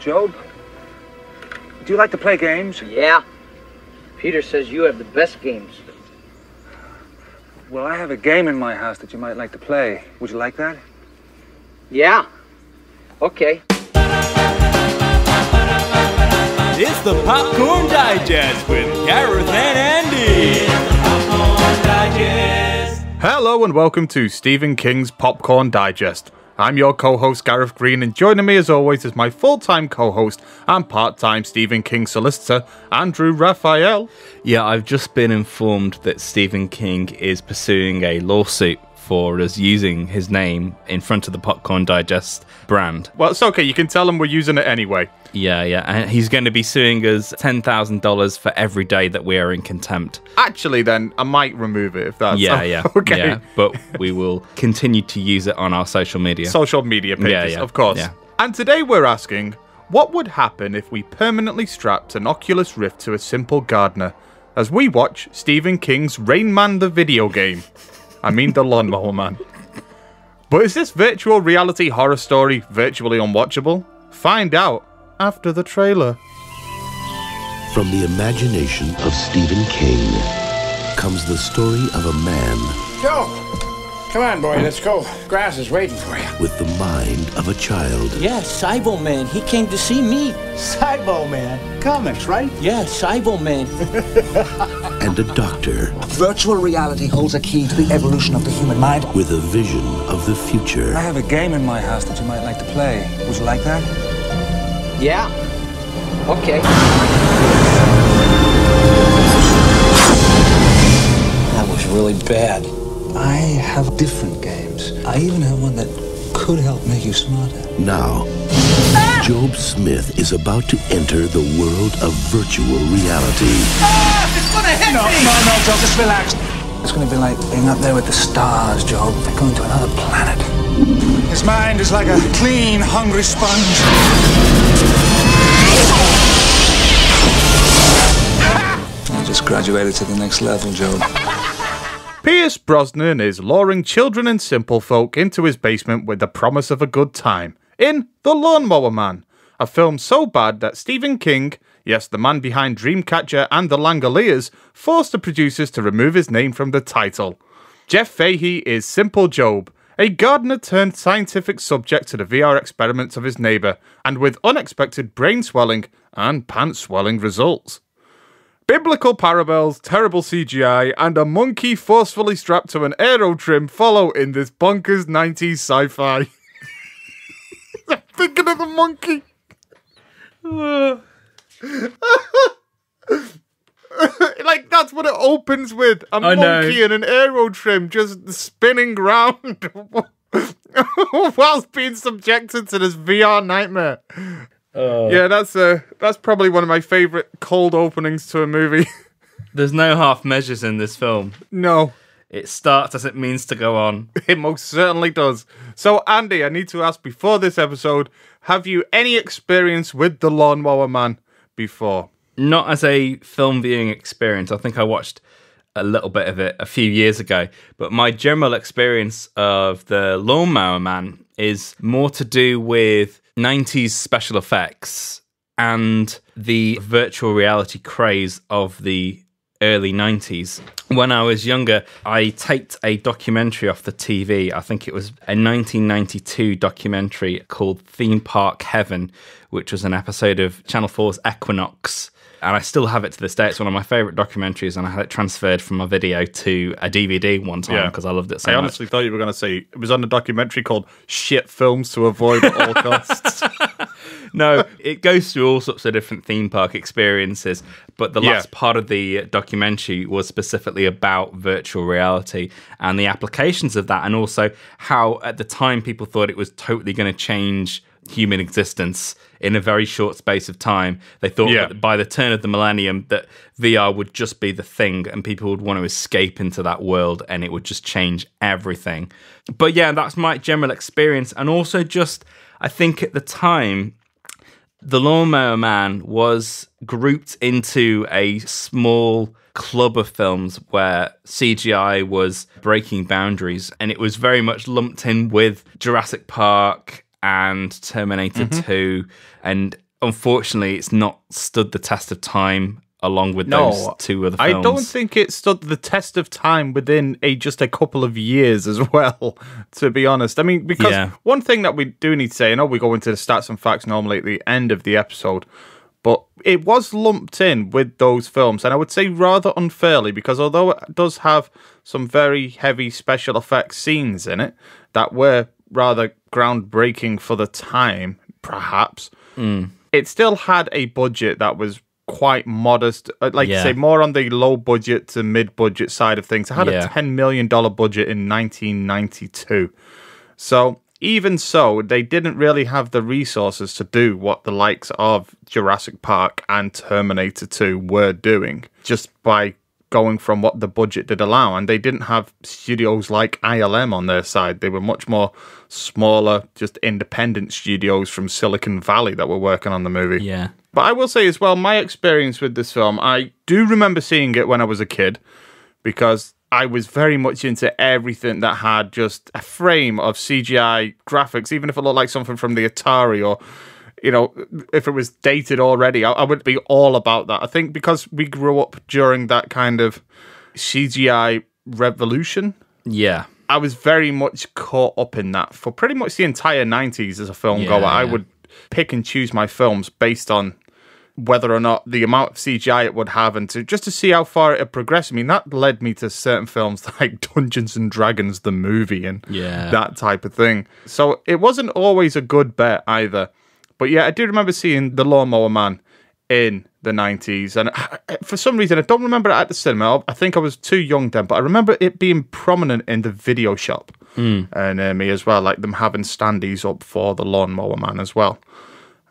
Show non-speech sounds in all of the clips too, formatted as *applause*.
Jobe, do you like to play games? Yeah. Peter says you have the best games. Well, I have a game in my house that you might like to play. Would you like that? Yeah. Okay. It's the Popcorn Digest with Gareth and Andy. Hello and welcome to Stephen King's Popcorn Digest. I'm your co-host Gareth Green and joining me as always is my full-time co-host and part-time Stephen King solicitor, Andrew Raphael. Yeah, I've just been informed that Stephen King is pursuing a lawsuit for us using his name in front of the Popcorn Digest brand. Well, it's okay, you can tell him we're using it anyway. Yeah, yeah, and he's going to be suing us $10,000 for every day that we are in contempt. Actually then, I might remove it if that's Yeah, *laughs* yeah. okay. Yeah, but we will continue to use it on our social media. Social media pages, Yeah, yeah, of course. yeah. And today we're asking, what would happen if we permanently strapped an Oculus Rift to a simple gardener as we watch Stephen King's Rain Man the video game? I mean the Lawnmower Man. But is this virtual reality horror story virtually unwatchable? Find out after the trailer. From the imagination of Stephen King comes the story of a man Joe, come on, boy, let's go. Grass is waiting for you. with the mind of a child. Yeah, Cybo Man. He came to see me. Cybo Man. Comics, right? Yeah, Cybo Man. *laughs* and a doctor Virtual reality holds a key to the evolution of the human mind. with a vision of the future. I have a game in my house that you might like to play. Would you like that? Yeah. Okay. That was really bad. I have different games. I even have one that could help make you smarter. Now, Jobe Smith is about to enter the world of virtual reality. Ah, it's gonna hit no, no, no, Joe, just relax. It's gonna be like being up there with the stars, Jobe. They're going to another planet. His mind is like a clean, hungry sponge. You just graduated to the next level, Joe. Pierce Brosnan is luring children and simple folk into his basement with the promise of a good time in The Lawnmower Man, a film so bad that Stephen King, yes, the man behind Dreamcatcher and The Langoliers, forced the producers to remove his name from the title. Jeff Fahey is Simple Jobe, a gardener turned scientific subject to the VR experiments of his neighbour, and with unexpected brain swelling and pants swelling results. Biblical parables, terrible CGI, and a monkey forcefully strapped to an aero trim follow in this bonkers 90s sci fi. I'm thinking of the monkey. *laughs* like, that's what it opens with a I know. monkey and an aero trim just spinning round *laughs* whilst being subjected to this VR nightmare. Yeah, that's uh, that's probably one of my favorite cold openings to a movie. *laughs* There's no half measures in this film. no, It starts as it means to go on. *laughs* it most certainly does. So, Andy, I need to ask before this episode: Have you any experience with the Lawnmower Man before? Not as a film viewing experience. I think I watched a little bit of it a few years ago, but my general experience of the Lawnmower Man is more to do with 90s special effects and the virtual reality craze of the early 90s. When I was younger, I taped a documentary off the TV. I think it was a 1992 documentary called Theme Park Heaven, which was an episode of Channel 4's Equinox. And I still have it to this day. It's one of my favorite documentaries, and I had it transferred from a video to a DVD one time Yeah. because I loved it so I much. honestly thought you were going to say it was on a documentary called "Shit Films to Avoid at All Costs." *laughs* *laughs* no, it goes through all sorts of different theme park experiences, but the Yeah. last part of the documentary was specifically about virtual reality and the applications of that, and also how at the time people thought it was totally going to change human existence in a very short space of time. They thought Yeah. that by the turn of the millennium that VR would just be the thing and people would want to escape into that world and it would just change everything. But yeah, that's my general experience and also just I think at the time the Lawnmower Man was grouped into a small club of films where CGI was breaking boundaries, and it was very much lumped in with Jurassic Park and Terminator mm-hmm. 2 and unfortunately, it's not stood the test of time along with No, those two other films. I don't think it stood the test of time within a just a couple of years as *laughs* well. To be honest, I mean, because Yeah. one thing that we do need to say, I know we go into the stats and facts normally at the end of the episode, but it was lumped in with those films, and I would say rather unfairly because although it does have some very heavy special effects scenes in it that were rather groundbreaking for the time, perhaps it still had a budget that was quite modest. uh, Like Yeah. say more on the low budget to mid budget side of things. It had Yeah. a ten million dollar budget in 1992. So even so, they didn't really have the resources to do what the likes of Jurassic Park and Terminator 2 were doing just by going from what the budget did allow. And they didn't have studios like ILM on their side. They were much more smaller, just independent studios from Silicon Valley that were working on the movie. Yeah. But I will say as well, my experience with this film, I do remember seeing it when I was a kid because I was very much into everything that had just a frame of CGI graphics, even if it looked like something from the Atari or, you know, if it was dated already, I, I would be all about that. I think because we grew up during that kind of CGI revolution. Yeah. I was very much caught up in that for pretty much the entire 90s as a film goer. I Yeah. would pick and choose my films based on whether or not the amount of CGI it would have and to just to see how far it had progressed. I mean, that led me to certain films *laughs* like Dungeons and Dragons, the movie, and Yeah. that type of thing. So it wasn't always a good bet either. But yeah, I do remember seeing The Lawnmower Man in the 90s. And I- for some reason, I don't remember it at the cinema. I think I was too young then, but I remember it being prominent in the video shop Hmm. uh, near me as well, like them having standees up for The Lawnmower Man as well.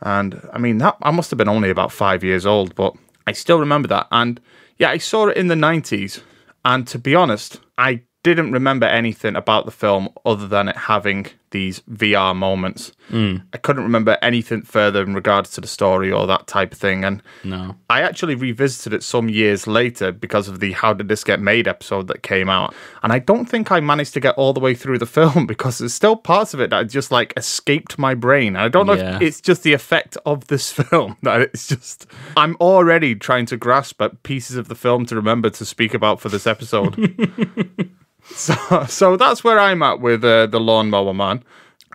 And I mean, that I must have been only about five years old, but I still remember that. And yeah, I saw it in the 90s. And to be honest, I didn't remember anything about the film other than it having these VR moments. Hmm. I couldn't remember anything further in regards to the story or that type of thing. And No. I actually revisited it some years later because of the How Did This Get Made episode that came out. And I don't think I managed to get all the way through the *laughs* film because there's still parts of it that just like escaped my brain. I don't know Yeah. if it's just the effect of this *laughs* film that it's just. I'm already trying to grasp at pieces of the film to remember to speak about for this episode. *laughs* so, *laughs* so that's where I'm at with uh, The Lawnmower Man.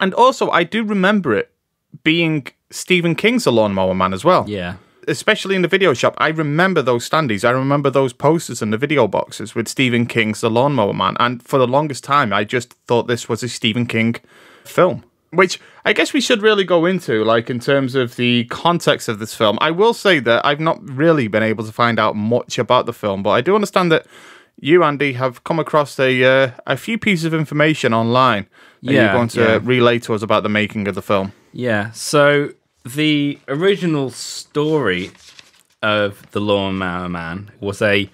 And also, I do remember it being Stephen King's The Lawnmower Man as well Yeah. especially in the video shop, I remember those standees. I remember those posters and the video boxes with Stephen King's The Lawnmower Man. And for the longest time, I just thought this was a Stephen King film. Which I guess we should really go into, like in terms of the context of this film. I will say that I've not really been able to find out much about the film, but I do understand that you, Andy, have come across a uh, a few pieces of information online that you're going to yeah. relay to us about the making of the film. Yeah. So the original story of the Lawnmower Man was a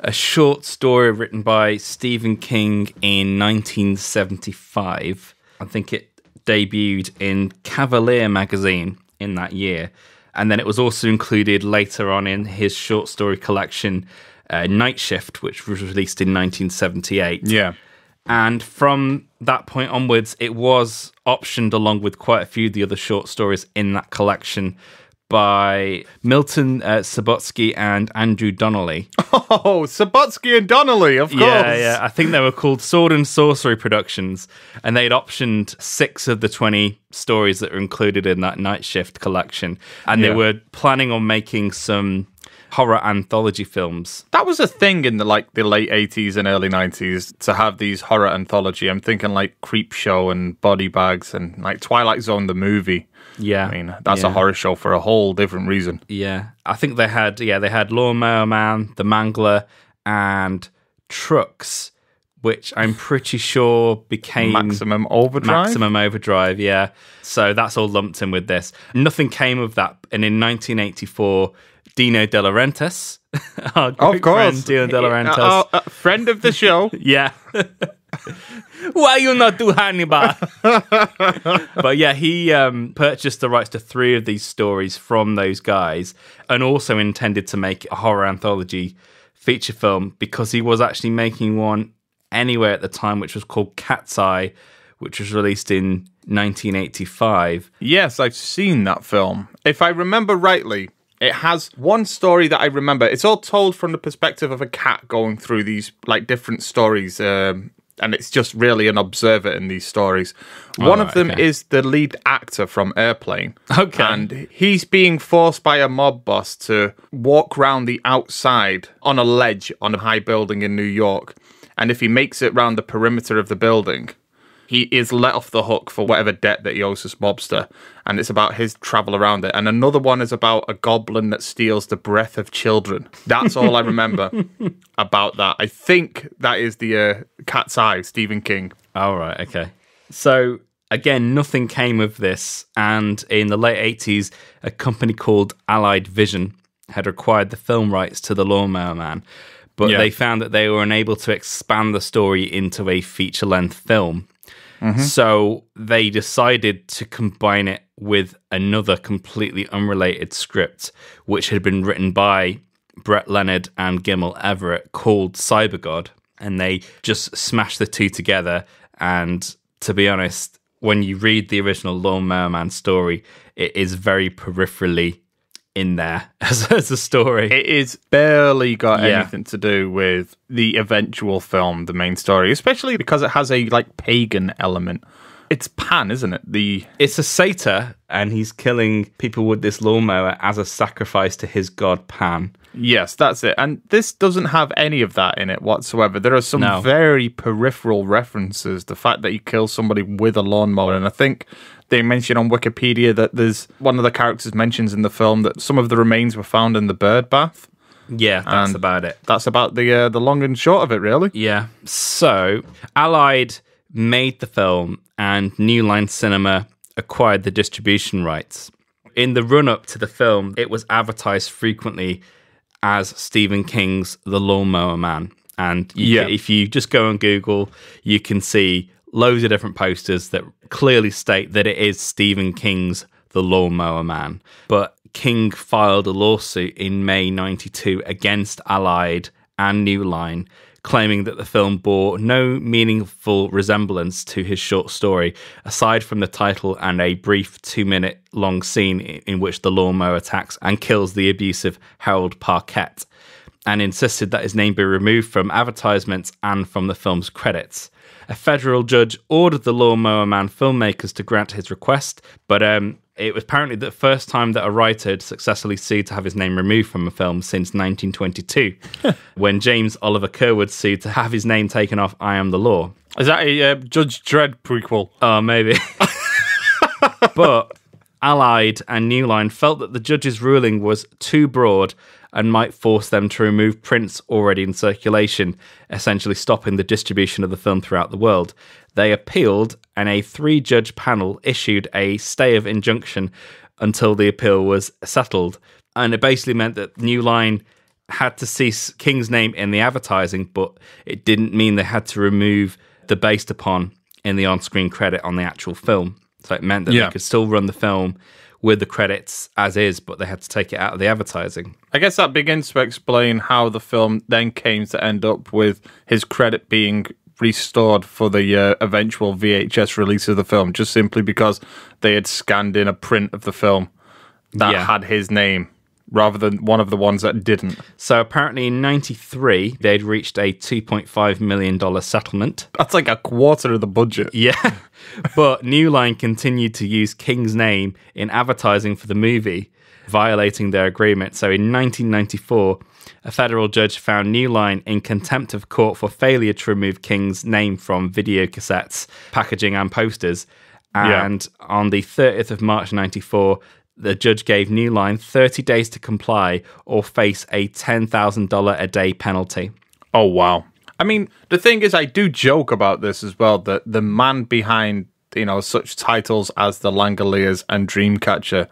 a short story written by Stephen King in 1975. I think it debuted in Cavalier magazine in that year, and then it was also included later on in his short story collection, uh, Night Shift, which was released in 1978. Yeah. And from that point onwards, it was optioned along with quite a few of the other short stories in that collection by Milton uh, Subotsky and Andrew Donnelly. *laughs* Oh, Subotsky and Donnelly, of course. Yeah, yeah. I think they were called Sword and Sorcery Productions, and they'd optioned six of the 20 stories that were included in that Night Shift collection. And Yeah. they were planning on making some horror anthology films. that was a thing in the like the late 80s and early 90s to have these horror anthology i'm thinking like creep show and body bags and like twilight zone the movie Yeah. i mean that's a horror show for a whole different reason Yeah, I think they had yeah they had Lawnmower Man, The Mangler, and Trucks, which I'm pretty sure became maximum overdrive Maximum Overdrive. Yeah, so that's all lumped in with this. Nothing came of that, and in 1984, Dino De Laurentiis, *laughs* our great of course friend Dino De Laurentiis, Uh, uh, friend of the show *laughs* yeah. *laughs* Why you not do Hannibal? but yeah, he um, purchased the rights to three of these stories from those guys, and also intended to make a horror anthology feature film because he was actually making one anywhere at the time, which was called Cat's Eye, which was released in 1985. Yes, I've seen that film. If I remember rightly, it has one story that I remember. It's all told from the perspective of a cat going through these like different stories. Um, and it's just really an observer in these stories. One of them okay. is the lead actor from Airplane. Okay. And he's being forced by a mob boss to walk round the outside on a ledge on a high building in New York. And if he makes it round the perimeter of the building, he is let off the hook for whatever debt that he owes this mobster. And it's about his travel around it. And another one is about a goblin that steals the breath of children. That's all I remember *laughs* about that. I think that is the uh, Cat's Eye, Stephen King. All right, okay. So again, nothing came of this, and in the late 80s, a company called Allied Vision had acquired the film rights to The Lawnmower Man, but Yeah. they found that they were unable to expand the story into a feature length film. Mm-hmm. So they decided to combine it with another completely unrelated script, which had been written by Brett Leonard and Gimel Everett called Cyber God. And they just smashed the two together. And to be honest, when you read the original Lawnmower Man story, it is very peripherally in there *laughs* as, as a story. It is barely got Yeah. anything to do with the eventual film, the main story, especially because it has a like pagan element. It's Pan, isn't it? The it's a satyr, and he's killing people with this lawnmower as a sacrifice to his god Pan. Yes, that's it. And this doesn't have any of that in it whatsoever. There are some No. very peripheral references. The fact that he kills somebody with a lawnmower. And I think they mention on Wikipedia that there's one of the characters mentions in the film that some of the remains were found in the bird bath. Yeah, that's And about it. That's about the uh, the long and short of it, really. Yeah. So, Allied made the film, and New Line Cinema acquired the distribution rights. In the run up to the film, it was advertised frequently as Stephen King's The Lawnmower Man. And you Yeah. if you just go on Google, you can see loads of different posters that clearly state that it is Stephen King's The Lawnmower Man. But King filed a lawsuit in May 92 against Allied and New Line, claiming that the film bore no meaningful resemblance to his short story, aside from the title and a brief two minute long scene in which the lawnmower attacks and kills the abusive Harold Parquette, and insisted that his name be removed from advertisements and from the film's credits. A federal judge ordered the Lawnmower Man filmmakers to grant his request, but um, it was apparently the first time that a writer had successfully sued to have his name removed from a film since 1922, *laughs* when James Oliver Curwood sued to have his name taken off I Am the Law. Is that a uh, Judge Dredd prequel? Oh, maybe. *laughs* but Allied and New Line felt that the judge's ruling was too broad and might force them to remove prints already in circulation, essentially stopping the distribution of the film throughout the world. They appealed, and a three judge panel issued a stay of injunction until the appeal was settled. And it basically meant that New Line had to cease King's name in the advertising, but it didn't mean they had to remove the based upon in the on screen credit on the actual film. So it meant that Yeah. they could still run the film with the credits as is, but they had to take it out of the advertising. I guess that begins to explain how the film then came to end up with his credit being restored for the uh, eventual VHS release of the film, just simply because they had scanned in a print of the film that Yeah. had his name rather than one of the ones that didn't. So apparently in 93, they'd reached a $2.5 million settlement. That's like a quarter of the budget. Yeah. *laughs* but New Line continued to use King's name in advertising for the movie, violating their agreement. So in 1994, a federal judge found New Line in contempt of court for failure to remove King's name from video cassettes, packaging, and posters. Yeah. And on the 30th of March 94, the judge gave New Line 30 days to comply or face a $10,000 a day penalty. Oh wow. I mean, the thing is I do joke about this as well that the man behind, you know, such titles as The Langoliers and Dreamcatcher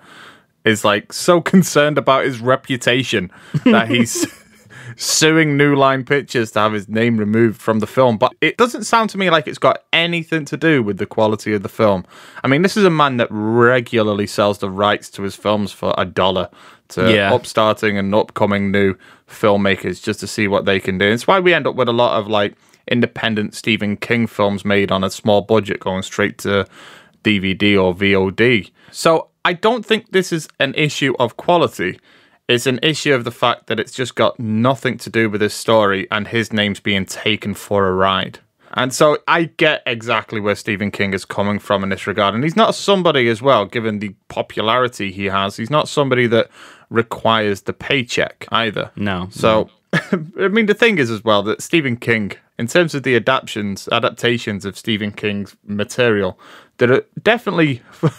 is like so concerned about his reputation that *laughs* he's suing New Line Pictures to have his name removed from the film. But it doesn't sound to me like it's got anything to do with the quality of the film. I mean, this is a man that regularly sells the rights to his films for a dollar to Yeah. upstarting and upcoming new filmmakers just to see what they can do. It's why we end up with a lot of like independent Stephen King films made on a small budget going straight to DVD or VOD. So I don't think this is an issue of quality. It's an issue of the fact that it's just got nothing to do with this story and his name's being taken for a ride. And so I get exactly where Stephen King is coming from in this regard. And he's not somebody as well, given the popularity he has, he's not somebody that requires the paycheck either. No. So, *laughs* I mean, the thing is as well that Stephen King, in terms of the adaptations, adaptations of Stephen King's material, there are definitely *laughs*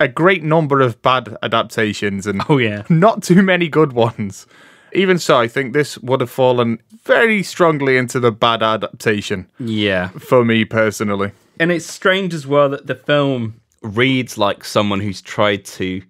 a great number of bad adaptations and Oh, yeah. not too many good ones. Even so, I think this would have fallen very strongly into the bad adaptation Yeah. for me personally. And it's strange as well that the film reads like someone who's tried to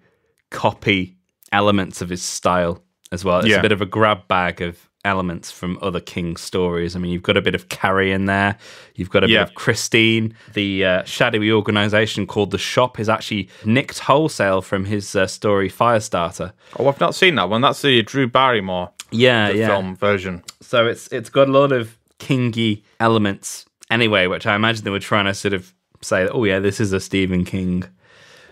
copy elements of his style as well. It's Yeah. a bit of a grab bag of elements from other King stories. I mean, you've got a bit of Carrie in there. You've got a Yeah. bit of Christine. The uh, shadowy organization called The Shop is actually nicked wholesale from his uh, story Firestarter. Oh, I've not seen that one. That's the Drew Barrymore Yeah, the yeah. film version. So it's it's got a lot of kingy elements anyway, which I imagine they were trying to sort of say, oh yeah, this is a Stephen King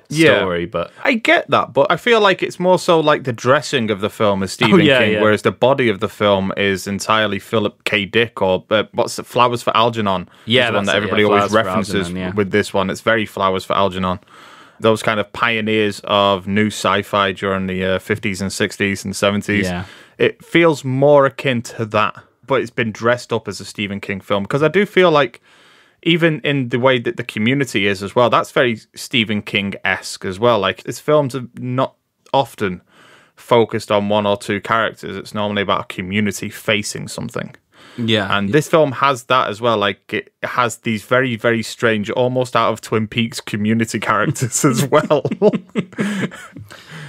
Yeah. story, but I get that, but I feel like it's more so like the dressing of the film is Stephen Oh, yeah, King, yeah. whereas the body of the film is entirely Philip K. Dick or uh, what's it, Flowers for Algernon. Yeah, the one that it, everybody yeah, always Flowers references with this one. It's very Flowers for Algernon. Those kind of pioneers of new sci-fi during the uh, 50s and 60s and 70s. Yeah. It feels more akin to that, but it's been dressed up as a Stephen King film because I do feel like even in the way that the community is as well, that's very Stephen King esque as well. Like his films are not often focused on one or two characters. It's normally about a community facing something. Yeah, And this film has that as well. Like it has these very, very strange, almost out of Twin Peaks community *laughs* characters as well. *laughs*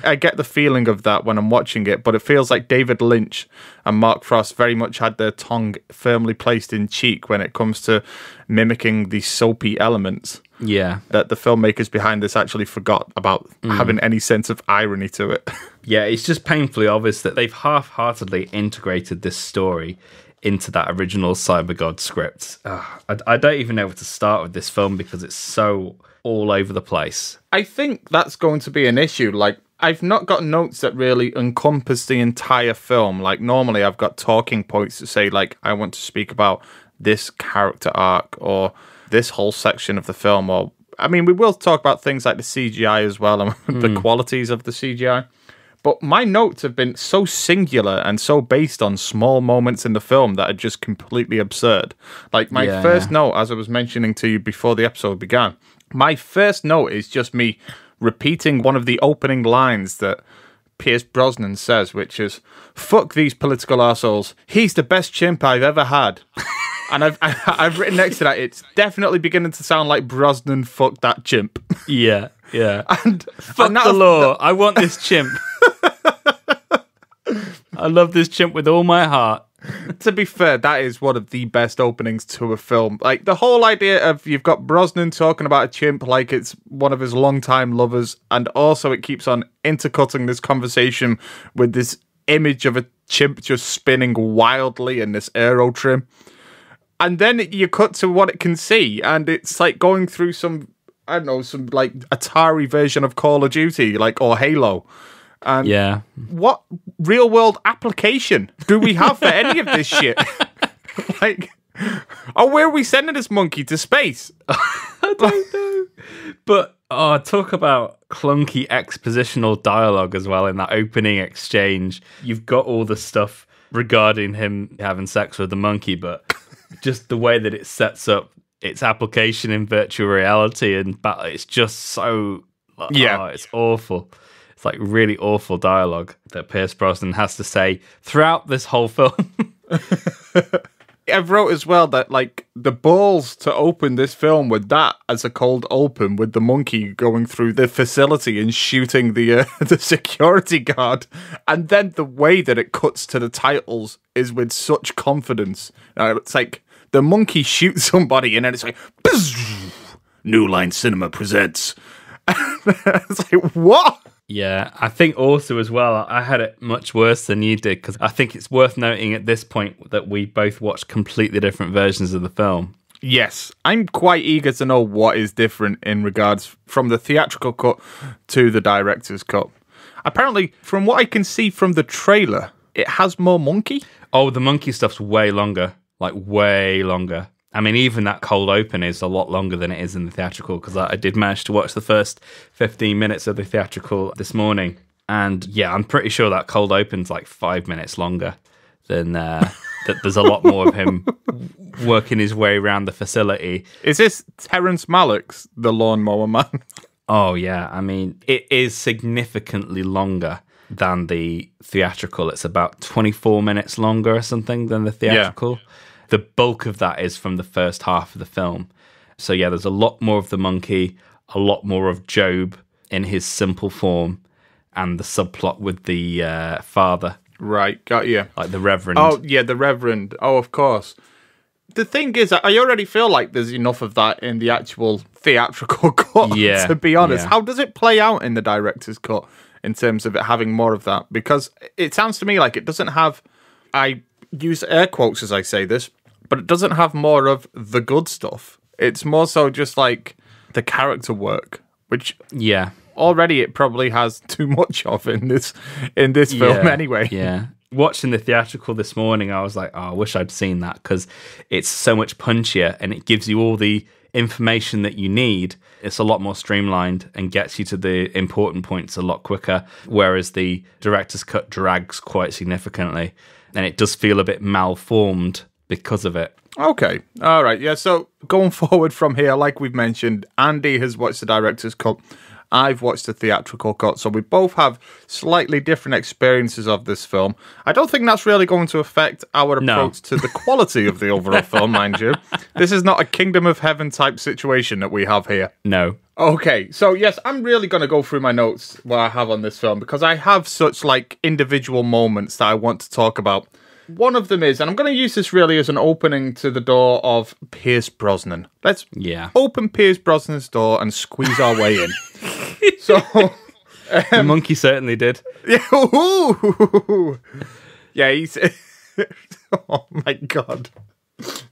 I get the feeling of that when I'm watching it, but it feels like David Lynch and Mark Frost very much had their tongue firmly placed in cheek when it comes to mimicking the soapy elements yeah, that the filmmakers behind this actually forgot about mm. having any sense of irony to it. *laughs* yeah. It's just painfully obvious that they've half-heartedly integrated this story into that original Cyber God script. Ugh, I, I don't even know where to start with this film because it's so all over the place. I think that's going to be an issue. Like, I've not got notes that really encompass the entire film. Like, normally I've got talking points to say, like, I want to speak about this character arc or this whole section of the film. Or, I mean, we will talk about things like the CGI as well and *laughs* the hmm. qualities of the CGI. But my notes have been so singular and so based on small moments in the film that are just completely absurd. Like my Yeah, first yeah. note, as I was mentioning to you before the episode began, my first note is just me repeating one of the opening lines that Pierce Brosnan says, which is "Fuck these political assholes. He's the best chimp I've ever had." *laughs* and I've *laughs* I've written next to that, it's definitely beginning to sound like Brosnan fucked that chimp. Yeah, yeah. *laughs* and Fuck and the law. I want this chimp. *laughs* I love this chimp with all my heart. to be fair, that is one of the best openings to a film. Like the whole idea of you've got Brosnan talking about a chimp like it's one of his longtime lovers, and also it keeps on intercutting this conversation with this image of a chimp just spinning wildly in this aero trim. And then you cut to what it can see, and it's like going through some I don't know, some like Atari version of Call of Duty, like or Halo. And Yeah. what real world application do we have for any of this shit? *laughs* like, oh, where are we sending this monkey to space? *laughs* I don't know. But oh, talk about clunky expositional dialogue as well in that opening exchange. You've got all the stuff regarding him having sex with the monkey, but just the way that it sets up its application in virtual reality and but it's just so Yeah. oh, it's awful. It's like really awful dialogue that Pierce Brosnan has to say throughout this whole film. *laughs* I've wrote as well that like the balls to open this film with that as a cold open with the monkey going through the facility and shooting the uh, *laughs* the security guard, and then the way that it cuts to the titles is with such confidence. Uh, it's like the monkey shoots somebody and then it's like "Bzzz, New Line Cinema presents. *laughs* it's like what? Yeah, I think also as well, I had it much worse than you did because I think it's worth noting at this point that we both watched completely different versions of the film. Yes, I'm quite eager to know what is different in regards from the theatrical cut to the director's cut. Apparently, from what I can see from the trailer, it has more monkey. Oh, the monkey stuff's way longer, like way longer. I mean, even that cold open is a lot longer than it is in the theatrical because I, I did manage to watch the first 15 minutes of the theatrical this morning. And yeah, I'm pretty sure that cold open's like five minutes longer than uh, *laughs* that. There's a lot more of him working his way around the facility. Is this Terrence Malick's The Lawnmower Man? *laughs* Oh yeah, I mean it is significantly longer than the theatrical. It's about 24 minutes longer or something than the theatrical. The bulk of that is from the first half of the film. So yeah, there's a lot more of the monkey, a lot more of Jobe in his simple form, and the subplot with the uh, father, right, got you. like the Reverend. Oh, yeah, the Reverend. Oh, of course. The thing is, I already feel like there's enough of that in the actual theatrical *laughs* cut, Yeah, to be honest. yeah. How does it play out in the director's cut in terms of it having more of that? Because it sounds to me like it doesn't have, I use air quotes as I say this, but it doesn't have more of the good stuff. It's more so just like the character work, which yeah. already it probably has *laughs* too much of in this in this film Yeah, anyway. Yeah. Watching the theatrical this morning, I was like, oh, I wish I'd seen that because it's so much punchier and it gives you all the information that you need. It's a lot more streamlined and gets you to the important points a lot quicker. Whereas the director's cut drags quite significantly and it does feel a bit malformed because of it. Okay. All right. Yeah. So going *laughs* forward from here, like we've mentioned, Andy has watched the director's cut. I've watched the theatrical cut. So we both have slightly different experiences of this film. I don't think that's really going to affect our No. approach to the quality of the overall *laughs* film, mind you. This is not a Kingdom of Heaven type situation that we have here. No. Okay, so yes, I'm really going to go through my notes what I have on this film because I have such like individual moments that I want to talk about. One of them is, and I'm going to use this really as an opening to the door of Pierce Brosnan. Let's Yeah. open Pierce Brosnan's door and squeeze our way in. *laughs* so, the um, monkey certainly did. yeah, ooh. yeah, he's. *laughs* oh my god,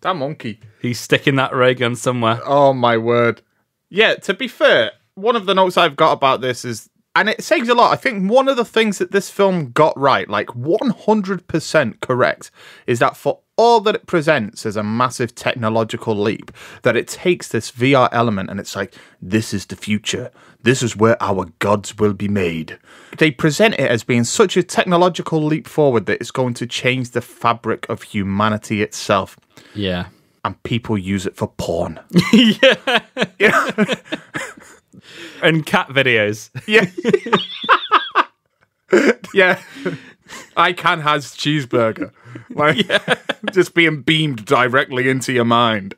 that monkey. He's sticking that ray gun somewhere. Oh my word. Yeah, to be fair, one of the notes I've got about this is and it says a lot. I think one of the things that this film got right, like 100% correct, is that for all that it presents as a massive technological leap, that it takes this VR element and it's like, this is the future. This is where our gods will be made. They present it as being such a technological leap forward that it's going to change the fabric of humanity itself Yeah. and people use it for porn. *laughs* *laughs* *laughs* And cat videos. Yeah. *laughs* yeah. I can has cheeseburger. Like, *laughs* just being beamed directly into your mind.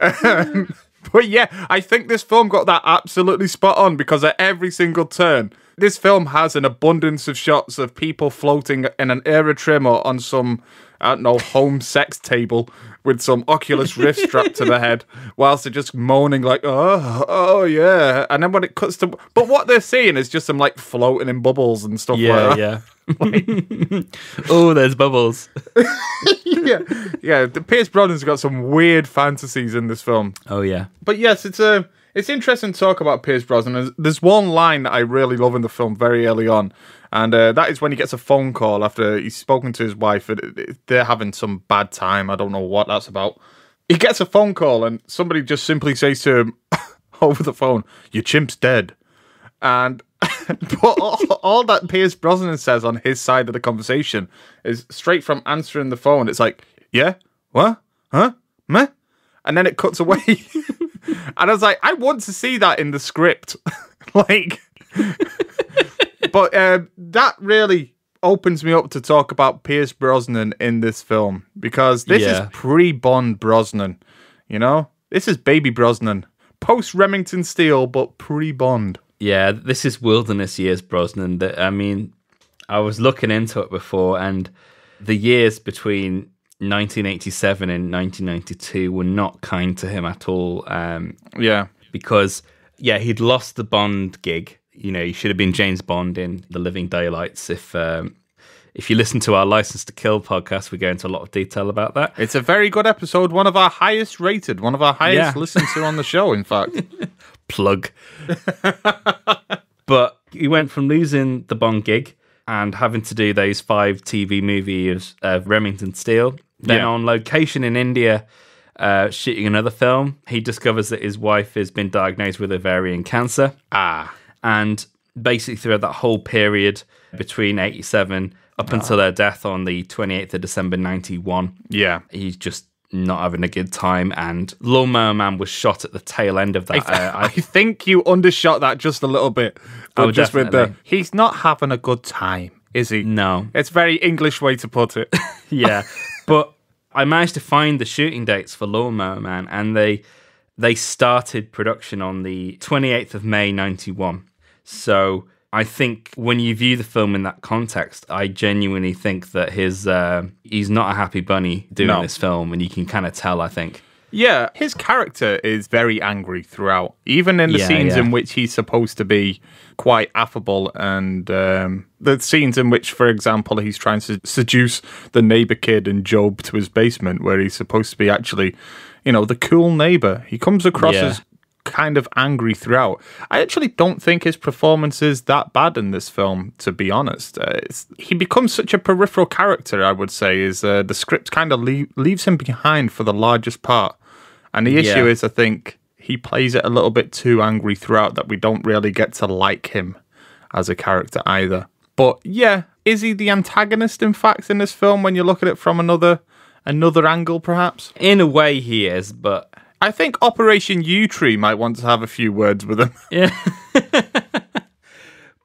Um, but yeah, I think this film got that absolutely spot on because at every single turn, this film has an abundance of shots of people floating in an aerotrim or on some, I don't know, home sex table with some Oculus Rift strapped to the head whilst they're just moaning like, oh, oh yeah. And then when it cuts to, but what they're seeing is just them like floating in bubbles and stuff Yeah, like that. yeah. *laughs* *laughs* oh, there's bubbles. *laughs* yeah, yeah. The Pierce Brosnan's got some weird fantasies in this film. Oh yeah. But yes, it's a it's interesting to talk about Pierce Brosnan. There's, there's one line that I really love in the film very early on, and uh, that is when he gets a phone call after he's spoken to his wife. They're having some bad time. I don't know what that's about. He gets a phone call, and somebody just simply says to him *laughs* over the phone, "Your chimp's dead." And *laughs* but all, all that Pierce Brosnan says on his side of the conversation is straight from answering the phone. It's like, yeah, what, huh, meh, and then it cuts away. *laughs* and I was like, I want to see that in the script, like. But uh, that really opens me up to talk about Pierce Brosnan in this film because this Yeah. is pre-Bond Brosnan. You know, this is baby Brosnan, post Remington Steele, but pre-Bond. Yeah, this is wilderness years, Brosnan. That I mean, I was looking into it before, and the years between 1987 and 1992 were not kind to him at all. Um, Yeah. because yeah, he'd lost the Bond gig. You know, you should have been James Bond in The Living Daylights. If um, if you listen to our License to Kill podcast, we go into a lot of detail about that. It's a very good episode, one of our highest rated, one of our highest Yeah. listened to on the show, in fact. *laughs* Plug. *laughs* but he went from losing the Bond gig and having to do those five TV movies of Remington Steele, then Yeah. on location in India. Uh, shooting another film, he discovers that his wife has been diagnosed with ovarian cancer. Ah. And basically throughout that whole period between 87 up until their death on the 28th of December 91 Yeah. he's just not having a good time and Lawnmower Man was shot at the tail end of that uh, *laughs* I think you undershot that just a little bit. Oh, just with the definitely. he's not having a good time, is he? no It's very English way to put it. *laughs* yeah but I managed to find the shooting dates for Lawnmower Man and they they started production on the 28th of May 91 so I think when you view the film in that context, I genuinely think that his uh, he's not a happy bunny doing No. this film, and you can kind of tell. I think. Yeah, his character is very angry throughout, even in the Yeah, scenes yeah. in which he's supposed to be quite affable, and um, the scenes in which, for example, he's trying to seduce the neighbor kid and Jobe to his basement, where he's supposed to be actually, you know, the cool neighbor. He comes across Yeah. as kind of angry throughout. I actually don't think his performance is that bad in this film, to be honest. Uh, it's, he becomes such a peripheral character, I would say, is uh, the script kind of lea- leaves him behind for the largest part. And the issue Yeah. is, I think he plays it a little bit too angry throughout that we don't really get to like him as a character either. But yeah, is he the antagonist in fact in this film when you look at it from another another angle perhaps? In a way, he is, but I think Operation U Tree might want to have a few words with him. *laughs* yeah. *laughs*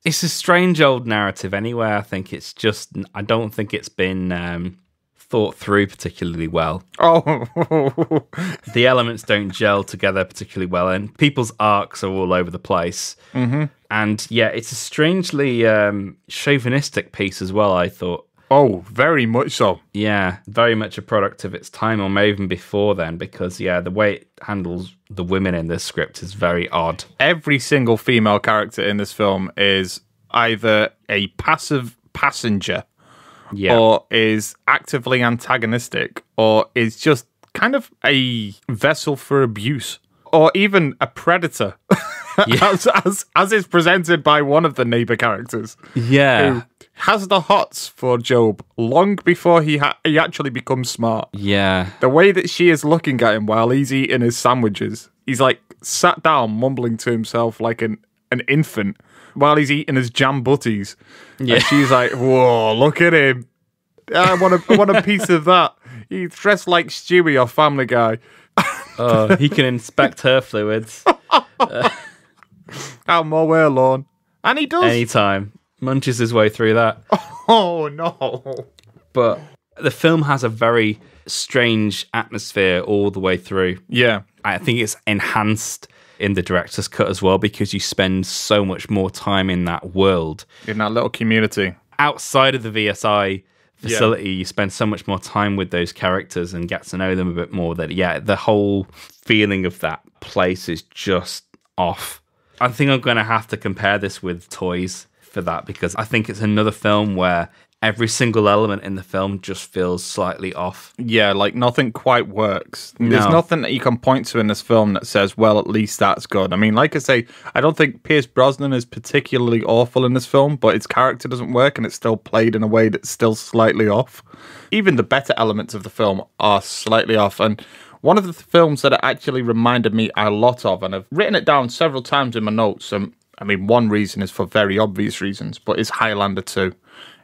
it's a strange old narrative anyway. I think it's just I don't think it's been um, thought through particularly well. Oh, *laughs* the elements don't gel together particularly well, and people's arcs are all over the place. Mm-hmm. And yeah, it's a strangely um, chauvinistic piece as well. I thought, oh, very much so. yeah, very much a product of its time, or maybe even before then, because yeah, the way it handles the women in this script is very odd. Every single female character in this film is either a passive passenger Yeah, or is actively antagonistic or is just kind of a vessel for abuse or even a predator *laughs* Yeah. as, as, as is presented by one of the neighbor characters yeah, who has the hots for Jobe long before he ha- he actually becomes smart. yeah, The way that she is looking at him while he's eating his sandwiches, he's like sat down mumbling to himself like an, an infant while he's eating his jam butties. Yeah. And she's like, whoa, look at him. I want a, I want a piece of that. He's dressed like Stewie or Family Guy. *laughs* Oh, he can inspect her fluids *laughs* Out my way, lawn. And he does. anytime. Munches his way through that. *laughs* oh, no. But the film has a very strange atmosphere all the way through. Yeah. I think it's enhanced in the director's cut as well because you spend so much more time in that world. In that little community. Outside of the VSI facility, you spend so much more time with those characters and get to know them a bit more that, yeah, the whole feeling of that place is just off. I think I'm going to have to compare this with Toys for that because I think it's another film where every single element in the film just feels slightly off. Yeah, like nothing quite works. There's nothing that you can point to in this film that says, well, at least that's good. I mean, like I say, I don't think Pierce Brosnan is particularly awful in this film, but its character doesn't work and it's still played in a way that's still slightly off. Even the better elements of the film are slightly off. And one of the films that it actually reminded me a lot of, and I've written it down several times in my notes. Um, I mean, one reason is for very obvious reasons, but is Highlander 2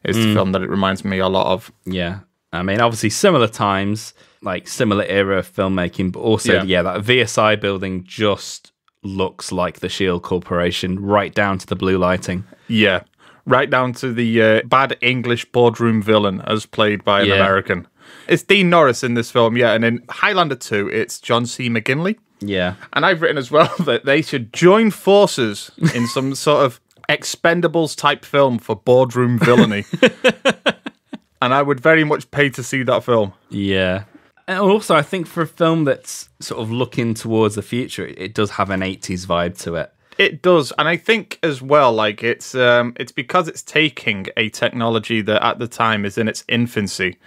is the film that it reminds me a lot of. Yeah. I mean, obviously, similar times, like similar era of filmmaking, but also, Yeah. yeah, that VSI building just looks like the Shield Corporation, right down to the blue lighting. Yeah, right down to the uh, bad English boardroom villain as played by an Yeah. American. It's Dean Norris in this film, yeah, and in Highlander 2, it's John C. McGinley. Yeah. And I've written as well *laughs* that they should join forces in *laughs* some sort of Expendables type film for boardroom villainy. *laughs* and I would very much pay to see that film. Yeah. And also, I think for a film that's sort of looking towards the future, it, does have an 80s vibe to it. It does, and I think as well, like it's um, it's because it's taking a technology that at the time is in its infancy,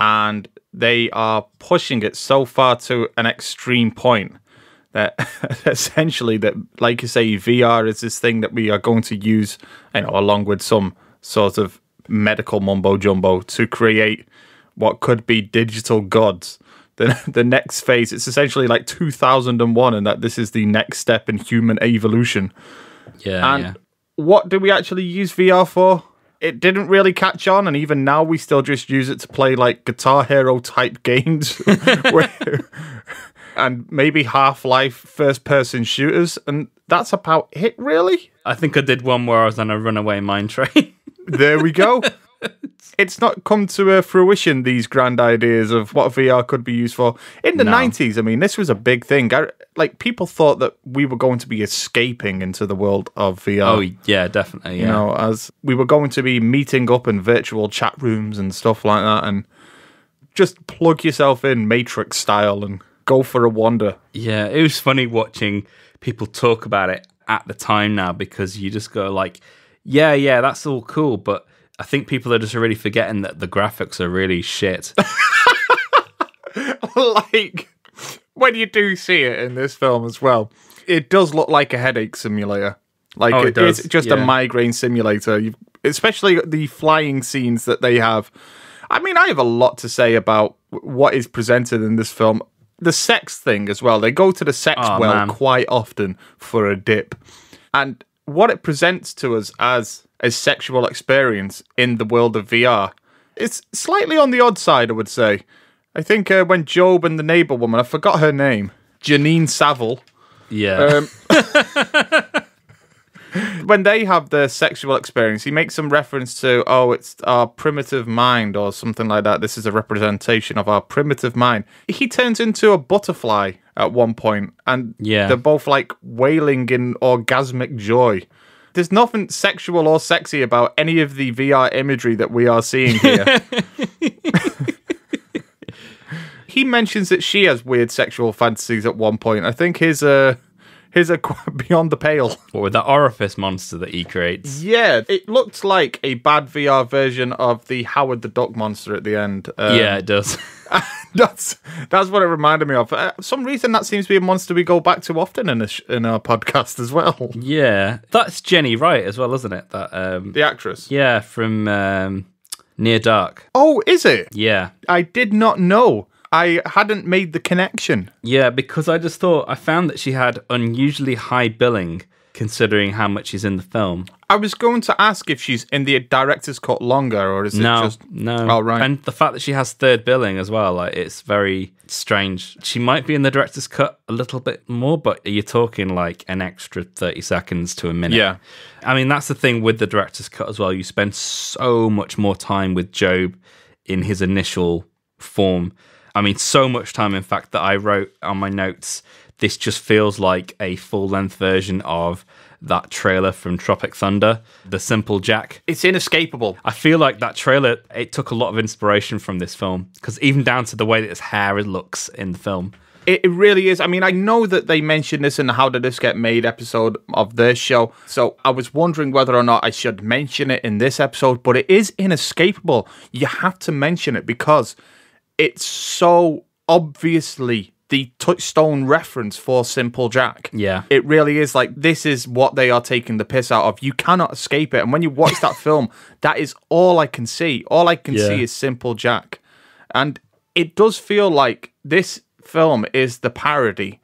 and they are pushing it so far to an extreme point that *laughs* essentially that, like you say, VR is this thing that we are going to use, you know, along with some sort of medical mumbo jumbo to create what could be digital gods. *laughs* The, the next phase, it's essentially like 2001, and that this is the next step in human evolution. Yeah, And yeah. what do we actually use VR for? It didn't really catch on, and even now we still just use it to play like Guitar Hero type *laughs* games, where- and maybe Half Life first person shooters, and that's about it, really. I think I did one where I was on a runaway mine train. *laughs* There we go. it's not come to uh, fruition, these grand ideas of what VR could be used for. In the No. 90s, I mean, this was a big thing. I, like, people thought that we were going to be escaping into the world of VR. oh yeah, definitely. Yeah. you know, as we were going to be meeting up in virtual chat rooms and stuff like that, and just plug yourself in Matrix style and go for a wander. Yeah, it was funny watching people talk about it at the time now because you just go like, yeah, yeah, that's all cool, but I think people are just really forgetting that the graphics are really shit. *laughs* like when you do see it in this film as well, it does look like a headache simulator. Like Oh, it it does, is just yeah. a migraine simulator. you especially the flying scenes that they have. I mean, I have a lot to say about what is presented in this film. The sex thing as well. They go to the sex Oh, well man. quite often for a dip, and what it presents to us as a sexual experience in the world of VR, it's slightly on the odd side, I would say. I think uh, when Jobe and the neighbor woman, I forgot her name, Janine Saville, Yeah. um, *laughs* when they have their sexual experience, he makes some reference to, oh, it's our primitive mind or something like that. This is a representation of our primitive mind. He turns into a butterfly at one point, and Yeah. they're both like wailing in orgasmic joy. There's nothing sexual or sexy about any of the VR imagery that we are seeing here. *laughs* he mentions that she has weird sexual fantasies at one point. I think his uh his quite *laughs* beyond the pale. or with that orifice monster that he creates. Yeah, it looked like a bad VR version of the Howard the Duck monster at the end. Um, yeah, it does. *laughs* *laughs* that's that's what it reminded me of. Uh, for some reason, that seems to be a monster we go back to often in sh- in our podcast as well. yeah, that's Jenny Wright as well, isn't it? That um, The actress. yeah, from um, Near Dark. Oh, is it? Yeah, I did not know. I hadn't made the connection. yeah, because I just thought I found that she had unusually high billing considering how much she's in the film. I was going to ask if she's in the director's cut longer, or is it just no. Oh, right. And the fact that she has third billing as well, like it's very strange. She might be in the director's cut a little bit more, but you're talking like an extra 30 seconds to a minute. Yeah. I mean, that's the thing with the director's cut as well. You spend so much more time with Jobe in his initial form. I mean, so much time, in fact, that I wrote on my notes. This just feels like a full length version of that trailer from Tropic Thunder, The Simple Jack. It's inescapable. I feel like that trailer it took a lot of inspiration from this film because even down to the way that his hair looks in the film. It, it really is. I mean, I know that they mentioned this in the How Did This Get Made episode of their show. So I was wondering whether or not I should mention it in this episode, but it is inescapable. You have to mention it because it's so obviously the touchstone reference for Simple Jack. Yeah. It really is like this is what they are taking the piss out of. You cannot escape it. And when you watch that *laughs* film, that is all I can see. All I can Yeah. see is Simple Jack. And it does feel like this film is the parody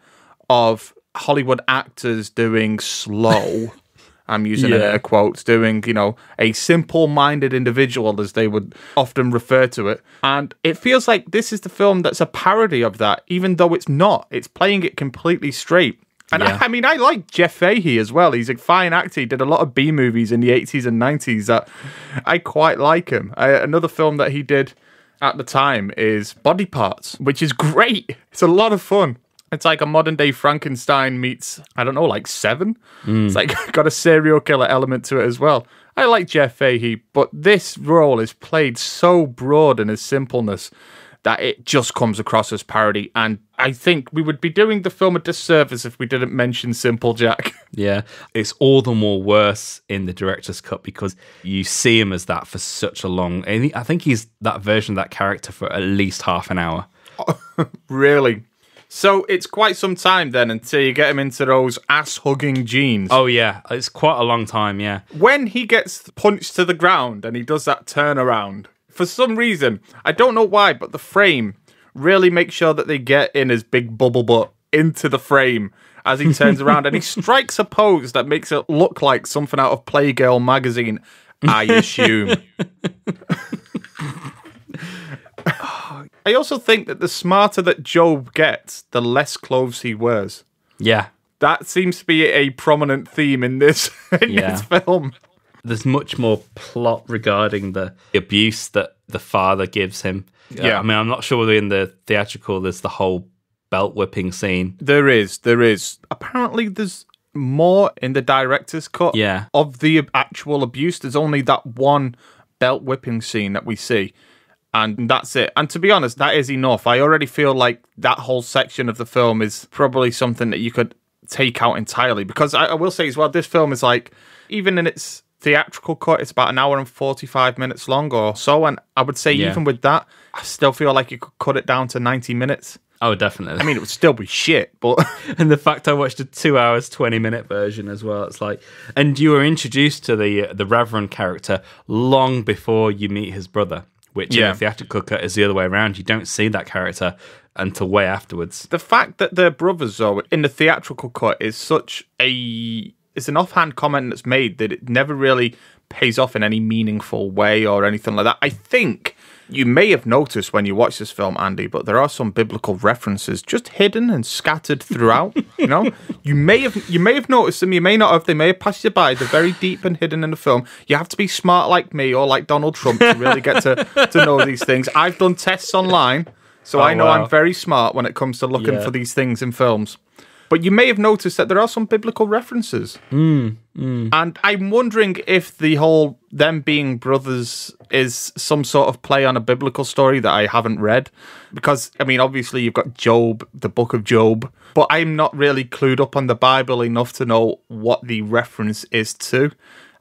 of Hollywood actors doing slow. *laughs* I'm using Yeah. air quotes, doing, you know, a simple minded individual, as they would often refer to it. And it feels like this is the film that's a parody of that, even though it's not. It's playing it completely straight. And Yeah. I, I mean, I like Jeff Fahey as well. He's a fine actor. He did a lot of B movies in the 80s and 90s that I quite like him. I, another film that he did at the time is Body Parts, which is great. It's a lot of fun. It's like a modern day Frankenstein meets, I don't know, like Seven. It's like *laughs* got a serial killer element to it as well. I like Jeff Fahey, but this role is played so broad in his simpleness that it just comes across as parody. And I think we would be doing the film a disservice if we didn't mention Simple Jack. *laughs* Yeah, it's all the more worse in the director's cut because you see him as that for such a long. I think he's that version of that character for at least half an hour. *laughs* really? So it's quite some time then until you get him into those ass hugging jeans. Oh yeah, it's quite a long time. Yeah, when he gets punched to the ground and he does that turnaround, for some reason, I don't know why, but the frame really makes sure that they get in his big bubble butt into the frame as he turns around and he *laughs* strikes a pose that makes it look like something out of Playgirl magazine, I assume. *laughs* I also think that the smarter that Jobe gets, the less clothes he wears. yeah. That seems to be a prominent theme in this *laughs* in Yeah. this film. There's much more plot regarding the abuse that the father gives him. Yeah. I mean, I'm not sure whether in the theatrical there's the whole belt whipping scene. There is, there is. Apparently, there's more in the director's cut. Yeah. Of the actual abuse, there's only that one belt whipping scene that we see, and that's it. And to be honest, that is enough. I already feel like that whole section of the film is probably something that you could take out entirely. Because I, I will say as well, this film is like, even in its theatrical cut, it's about an hour and 45 minutes long or so. And I would say, Yeah. even with that, I still feel like you could cut it down to 90 minutes. Oh, definitely. I mean, it would still be shit, but. *laughs* *laughs* and the fact I watched a two hours twenty minute version as well. It's like, and you were introduced to the the Reverend character long before you meet his brother, which in Yeah. the theatrical cut is the other way around. You don't see that character until way afterwards. the fact that they're brothers though in the theatrical cut is such a it's an offhand comment that's made that it never really pays off in any meaningful way or anything like that. I think you may have noticed when you watch this film, Andy, but there are some biblical references just hidden and scattered throughout. you know, *laughs* you may have you may have noticed them, you may not have. They may have passed you by. They're very deep and hidden in the film. You have to be smart like me or like Donald Trump to really get to to know *laughs* these things. I've done tests online, so Oh, I know oh, wow. I'm very smart when it comes to looking Yeah. for these things in films. But you may have noticed that there are some biblical references. Hmm, hmm. And I'm wondering if the whole them being brothers is some sort of play on a biblical story that I haven't read. Because, I mean, obviously you've got Job, the book of Job, but I'm not really clued up on the Bible enough to know what the reference is to.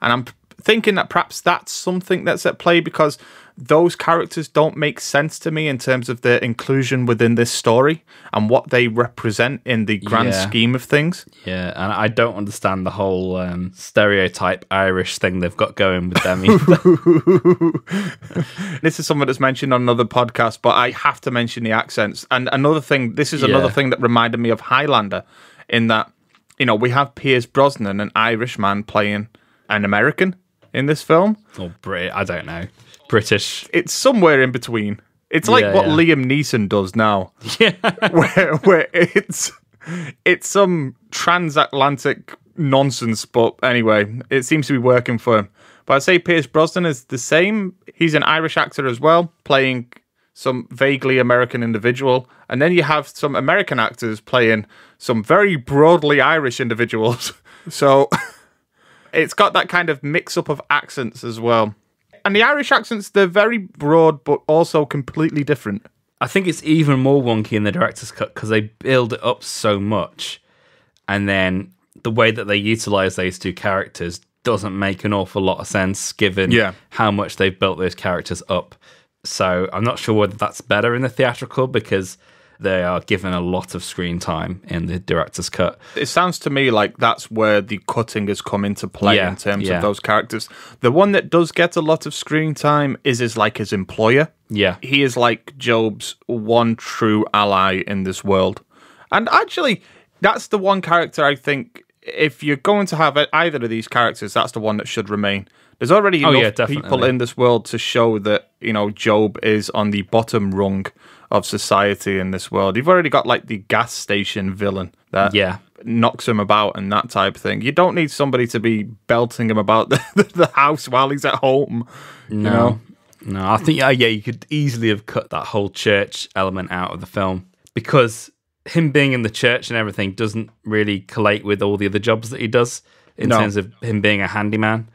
And I'm thinking that perhaps that's something that's at play because those characters don't make sense to me in terms of their inclusion within this story and what they represent in the grand Yeah. scheme of things. Yeah, and I don't understand the whole um, stereotype Irish thing they've got going with them. *laughs* this is something that's mentioned on another podcast, but I have to mention the accents. And another thing, this is another Yeah. thing that reminded me of Highlander, in that, you know, we have Pierce Brosnan, an Irish man, playing an American in this film. or Brit, I don't know. British. It's somewhere in between. It's like Yeah, what yeah. Liam Neeson does now, *laughs* Yeah. where where it's it's some transatlantic nonsense. But anyway, it seems to be working for him. But I'd say Pierce Brosnan is the same. He's an Irish actor as well, playing some vaguely American individual. And then you have some American actors playing some very broadly Irish individuals. *laughs* So it's got that kind of mix up of accents as well. And the Irish accents, they're very broad, but also completely different. I think it's even more wonky in the director's cut because they build it up so much, and then the way that they utilize those two characters doesn't make an awful lot of sense given Yeah. how much they've built those characters up. So I'm not sure whether that's better in the theatrical because they are given a lot of screen time in the director's cut. It sounds to me like that's where the cutting has come into play Yeah, in terms yeah. of those characters. The one that does get a lot of screen time is is like his employer. Yeah. He is like Jobe's one true ally in this world. And actually, that's the one character I think if you're going to have either of these characters, that's the one that should remain. There's already Oh, enough yeah, people in this world to show that, you know, Jobe is on the bottom rung of society in this world. You've already got like the gas station villain that Yeah. knocks him about and that type of thing. You don't need somebody to be belting him about *laughs* the, the house while he's at home. No. You know? No, I think, yeah, yeah, you could easily have cut that whole church element out of the film because him being in the church and everything doesn't really collate with all the other jobs that he does in No. terms of him being a handyman.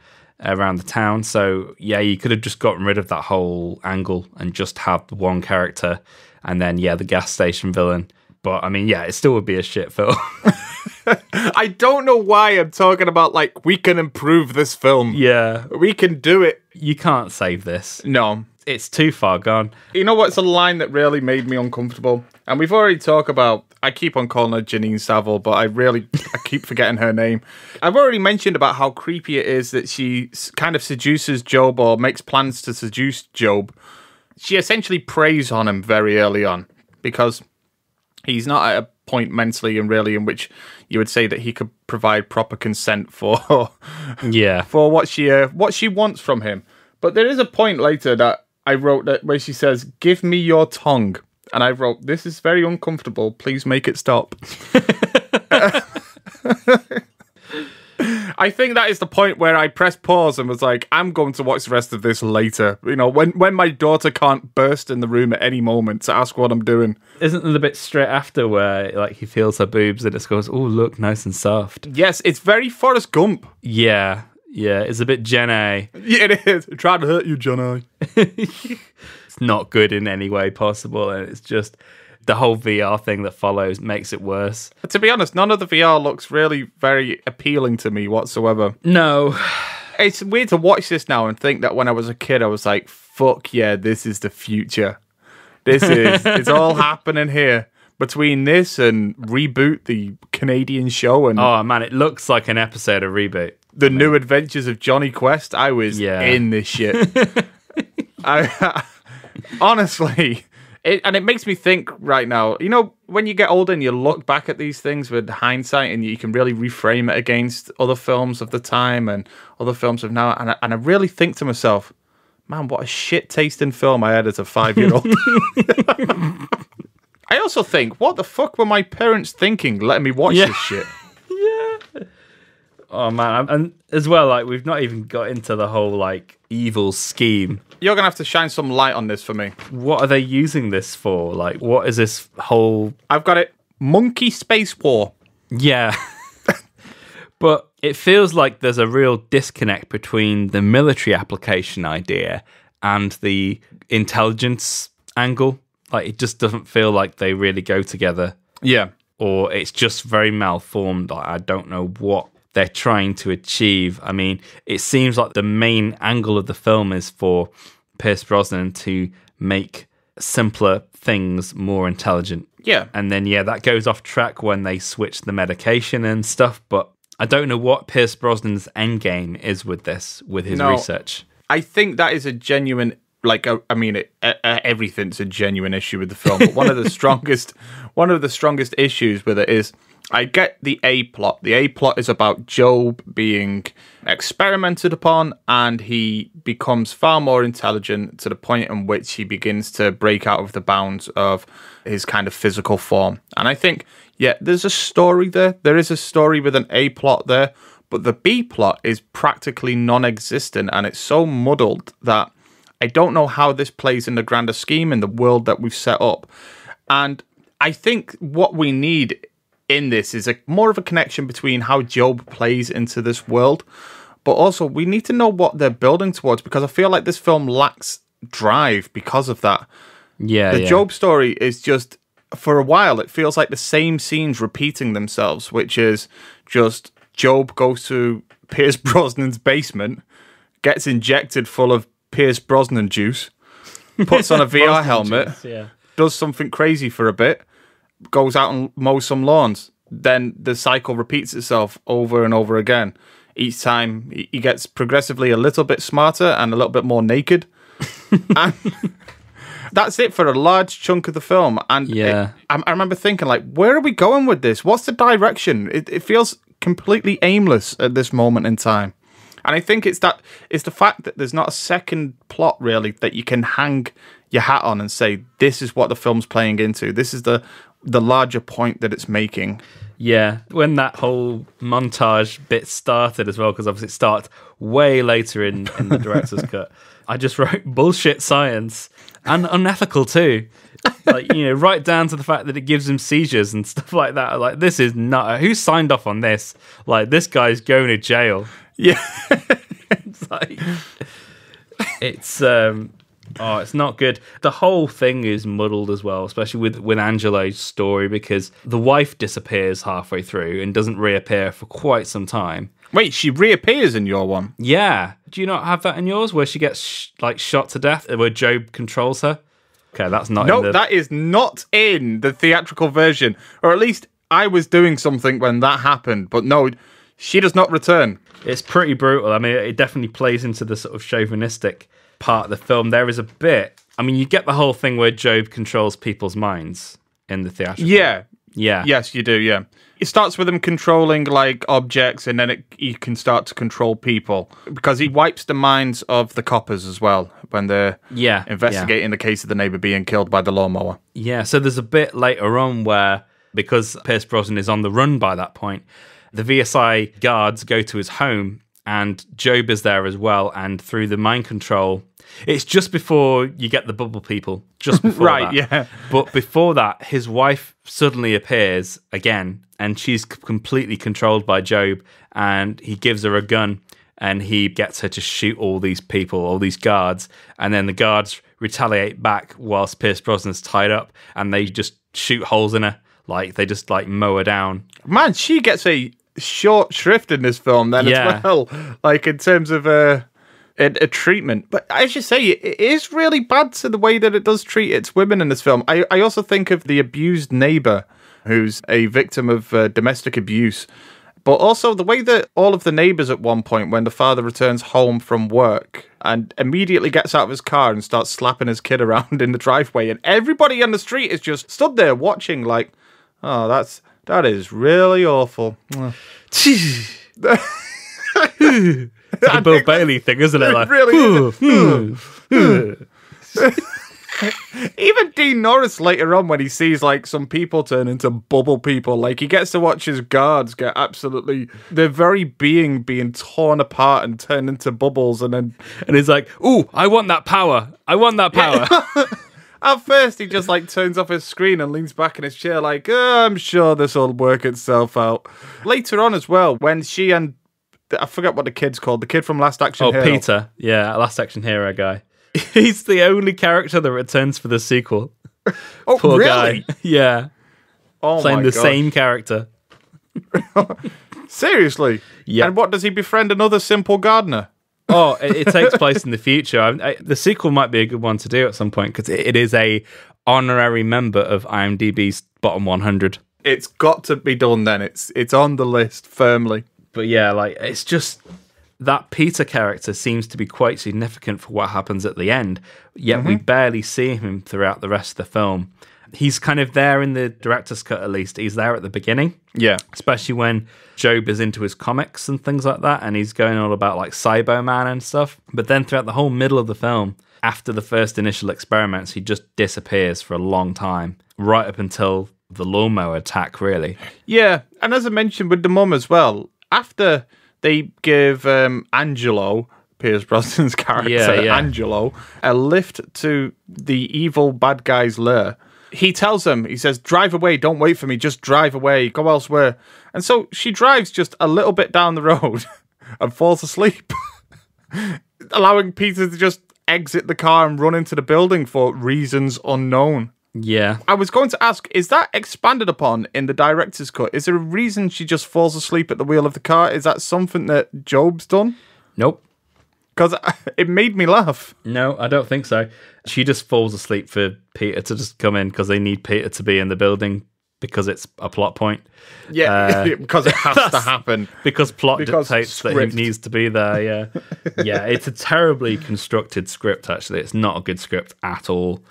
Around the town. So yeah, you could have just gotten rid of that whole angle and just have the one character, and then yeah, the gas station villain. But I mean, yeah, it still would be a shit film. *laughs* I don't know why I'm talking about like we can improve this film. yeah, We can do it. you can't save this. No. It's too far gone. You know what's a line that really made me uncomfortable? And we've already talked about I keep on calling her Janine Saville, but I really I keep forgetting her name. I've already mentioned about how creepy it is that she kind of seduces Jobe or makes plans to seduce Jobe. She essentially preys on him very early on because he's not at a point mentally and really in which you would say that he could provide proper consent for *laughs* Yeah, for what she uh, what she wants from him. But there is a point later that I wrote that where she says, "Give me your tongue," and I wrote, "This is very uncomfortable. Please make it stop." *laughs* I think that is the point where I pressed pause and was like, "I'm going to watch the rest of this later." You know, when when my daughter can't burst in the room at any moment to ask what I'm doing. isn't there the bit straight after where like he feels her boobs and it goes, "Oh, look, nice and soft." Yes, it's very Forrest Gump. Yeah, yeah, it's a bit Gen A. Yeah, it is. Trying to hurt you, Johnny. *laughs* It's not good in any way possible, and it's just the whole VR thing that follows makes it worse. To be honest, none of the VR looks really very appealing to me whatsoever. No, It's weird to watch this now and think that when I was a kid, I was like, fuck yeah, this is the future. This is, *laughs* it's all happening here. Between this and Reboot, the Canadian show, and oh man, it looks like an episode of Reboot. The new adventures of Jonny Quest, I was Yeah. in this shit. *laughs* I, honestly, it, and it makes me think right now. You know, when you get older and you look back at these things with hindsight, and you can really reframe it against other films of the time and other films of now, and I, and I really think to myself, man, what a shit tasting film I had as a five year old. *laughs* *laughs* I also think, what the fuck were my parents thinking letting me watch Yeah. this shit? Oh man, and as well, like we've not even got into the whole like evil scheme. You're gonna have to shine some light on this for me. What are they using this for? Like, what is this whole? I've got it. Monkey Space War. Yeah. *laughs* but it feels like there's a real disconnect between the military application idea and the intelligence angle. Like, it just doesn't feel like they really go together. Yeah. or it's just very malformed. Like, I don't know what they're trying to achieve. I mean, it seems like the main angle of the film is for Pierce Brosnan to make simpler things more intelligent. Yeah. And then, yeah, that goes off track when they switch the medication and stuff. But I don't know what Pierce Brosnan's end game is with this, with his No. research. I think that is a genuine, like, uh, I mean, it, uh, uh, everything's a genuine issue with the film. But one of the *laughs* strongest, one of the strongest issues with it is, I get the A plot. The A plot is about Jobe being experimented upon, and he becomes far more intelligent to the point in which he begins to break out of the bounds of his kind of physical form. And I think, yeah, there's a story there. There is a story with an A plot there, but the B plot is practically non existent and it's so muddled that I don't know how this plays in the grander scheme in the world that we've set up. And I think what we need in this is a more of a connection between how Jobe plays into this world, but also we need to know what they're building towards because I feel like this film lacks drive because of that. Yeah. The yeah. Jobe story is just for a while it feels like the same scenes repeating themselves, which is just Jobe goes to Pierce *laughs* Brosnan's basement, gets injected full of Pierce Brosnan juice, puts on a *laughs* VR helmet, Yeah. does something crazy for a bit, goes out and mows some lawns. Then the cycle repeats itself over and over again. Each time he gets progressively a little bit smarter and a little bit more naked. *laughs* and that's it for a large chunk of the film. And it- Yeah. I, I remember thinking, like, where are we going with this? What's the direction? It, it feels completely aimless at this moment in time. And I think it's that it's the fact that there's not a second plot really that you can hang your hat on and say this is what the film's playing into. This is the the larger point that it's making. Yeah, when that whole montage bit started as well, because obviously it starts way later in, in the director's *laughs* cut. I just wrote bullshit science and unethical too. Like, you know, right down to the fact that it gives him seizures and stuff like that. Like, this is not who signed off on this? Like, this guy's going to jail. *laughs* Yeah. it's like it's um oh it's not good the whole thing is muddled as well especially with with angelo's story because the wife disappears halfway through and doesn't reappear for quite some time Wait, she reappears in your one. yeah do you not have that in yours where she gets sh- like shot to death where Jobe controls her okay that's not No, in the... that is not in the theatrical version. Or at least I was doing something when that happened. But no, she does not return. It's pretty brutal. I mean, it definitely plays into the sort of chauvinistic part of the film. There is a bit. I mean, you get the whole thing where Jobe controls people's minds in the theatrical. Yeah. Yeah. Yes, you do. Yeah. It starts with him controlling like objects, and then it, he can start to control people because he wipes the minds of the coppers as well when they're Yeah, investigating the case of the neighbor being killed by the lawnmower. Yeah. So there's a bit later on where, because Pierce Brosnan is on the run by that point, the VSI guards go to his home and Jobe is there as well. And through the mind control, it's just before you get the bubble people. Just *laughs* before Right, that. yeah. But before that, his wife suddenly appears again, and she's completely controlled by Jobe. And he gives her a gun, and he gets her to shoot all these people, all these guards. And then the guards retaliate back whilst Pierce Brosnan's tied up, and they just shoot holes in her, like they just like mow her down. Man, she gets a short shrift in this film then Yeah. as well. Like in terms of uh, a, a treatment. But as you say, it is really bad to the way that it does treat its women in this film. I, I also think of the abused neighbor who's a victim of uh, domestic abuse. But also the way that all of the neighbors at one point, when the father returns home from work and immediately gets out of his car and starts slapping his kid *laughs* around in the driveway, and everybody on the street is just stood there watching, like, oh, that's that is really awful. A Bill Bailey thing, isn't it? Like, really. "Ooh, hmm, ooh." Hmm. *laughs* Even Dean Norris later on, when he sees like some people turn into bubble people, like he gets to watch his guards get absolutely their very being being torn apart and turned into bubbles, and then and he's like, "Ooh, I want that power! I want that power!" *laughs* at first he just like turns off his screen and leans back in his chair, like "Oh, I'm sure this will work itself out. Later on as well, when she and I forget what the kid's called, the kid from Last Action Oh, Hero. Peter. Yeah, Last Action Hero guy. *laughs* He's the only character that returns for the sequel. *laughs* Oh, Poor really? guy. *laughs* Yeah. Oh Playing my the gosh. same character. Seriously? Yeah. And what does he befriend another simple gardener? Oh, it, it takes place in the future. I, I, the sequel might be a good one to do at some point because it, it is a honorary member of IMDb's bottom 100. It's got to be done then. It's it's on the list firmly. But yeah, like it's just that Peter character seems to be quite significant for what happens at the end. Yet we mm-hmm. barely see him throughout the rest of the film. He's kind of there in the director's cut, at least. He's there at the beginning. Yeah. especially when Jobe is into his comics and things like that, and he's going all about like Cyberman and stuff. But then throughout the whole middle of the film, after the first initial experiments, he just disappears for a long time, right up until the lawnmower attack, really. Yeah, and as I mentioned with the mum as well, after they give um, Angelo, Pierce Brosnan's *laughs* character, Yeah, yeah. Angelo, a lift to the evil bad guy's lair, he tells them, he says, drive away, don't wait for me, just drive away, go elsewhere. And so she drives just a little bit down the road *laughs* and falls asleep, *laughs* allowing Peter to just exit the car and run into the building for reasons unknown. Yeah. I was going to ask, is that expanded upon in the director's cut? Is there a reason she just falls asleep at the wheel of the car? Is that something that Jobe's done? Nope. Because *laughs* it made me laugh. No, I don't think so. She just falls asleep for Peter to just come in because they need Peter to be in the building because it's a plot point. Yeah, Uh, *laughs* because it has to *laughs* happen. because plot Because dictates that script. he needs to be there. Yeah, yeah. It's a terribly constructed script. Actually, it's not a good script at all.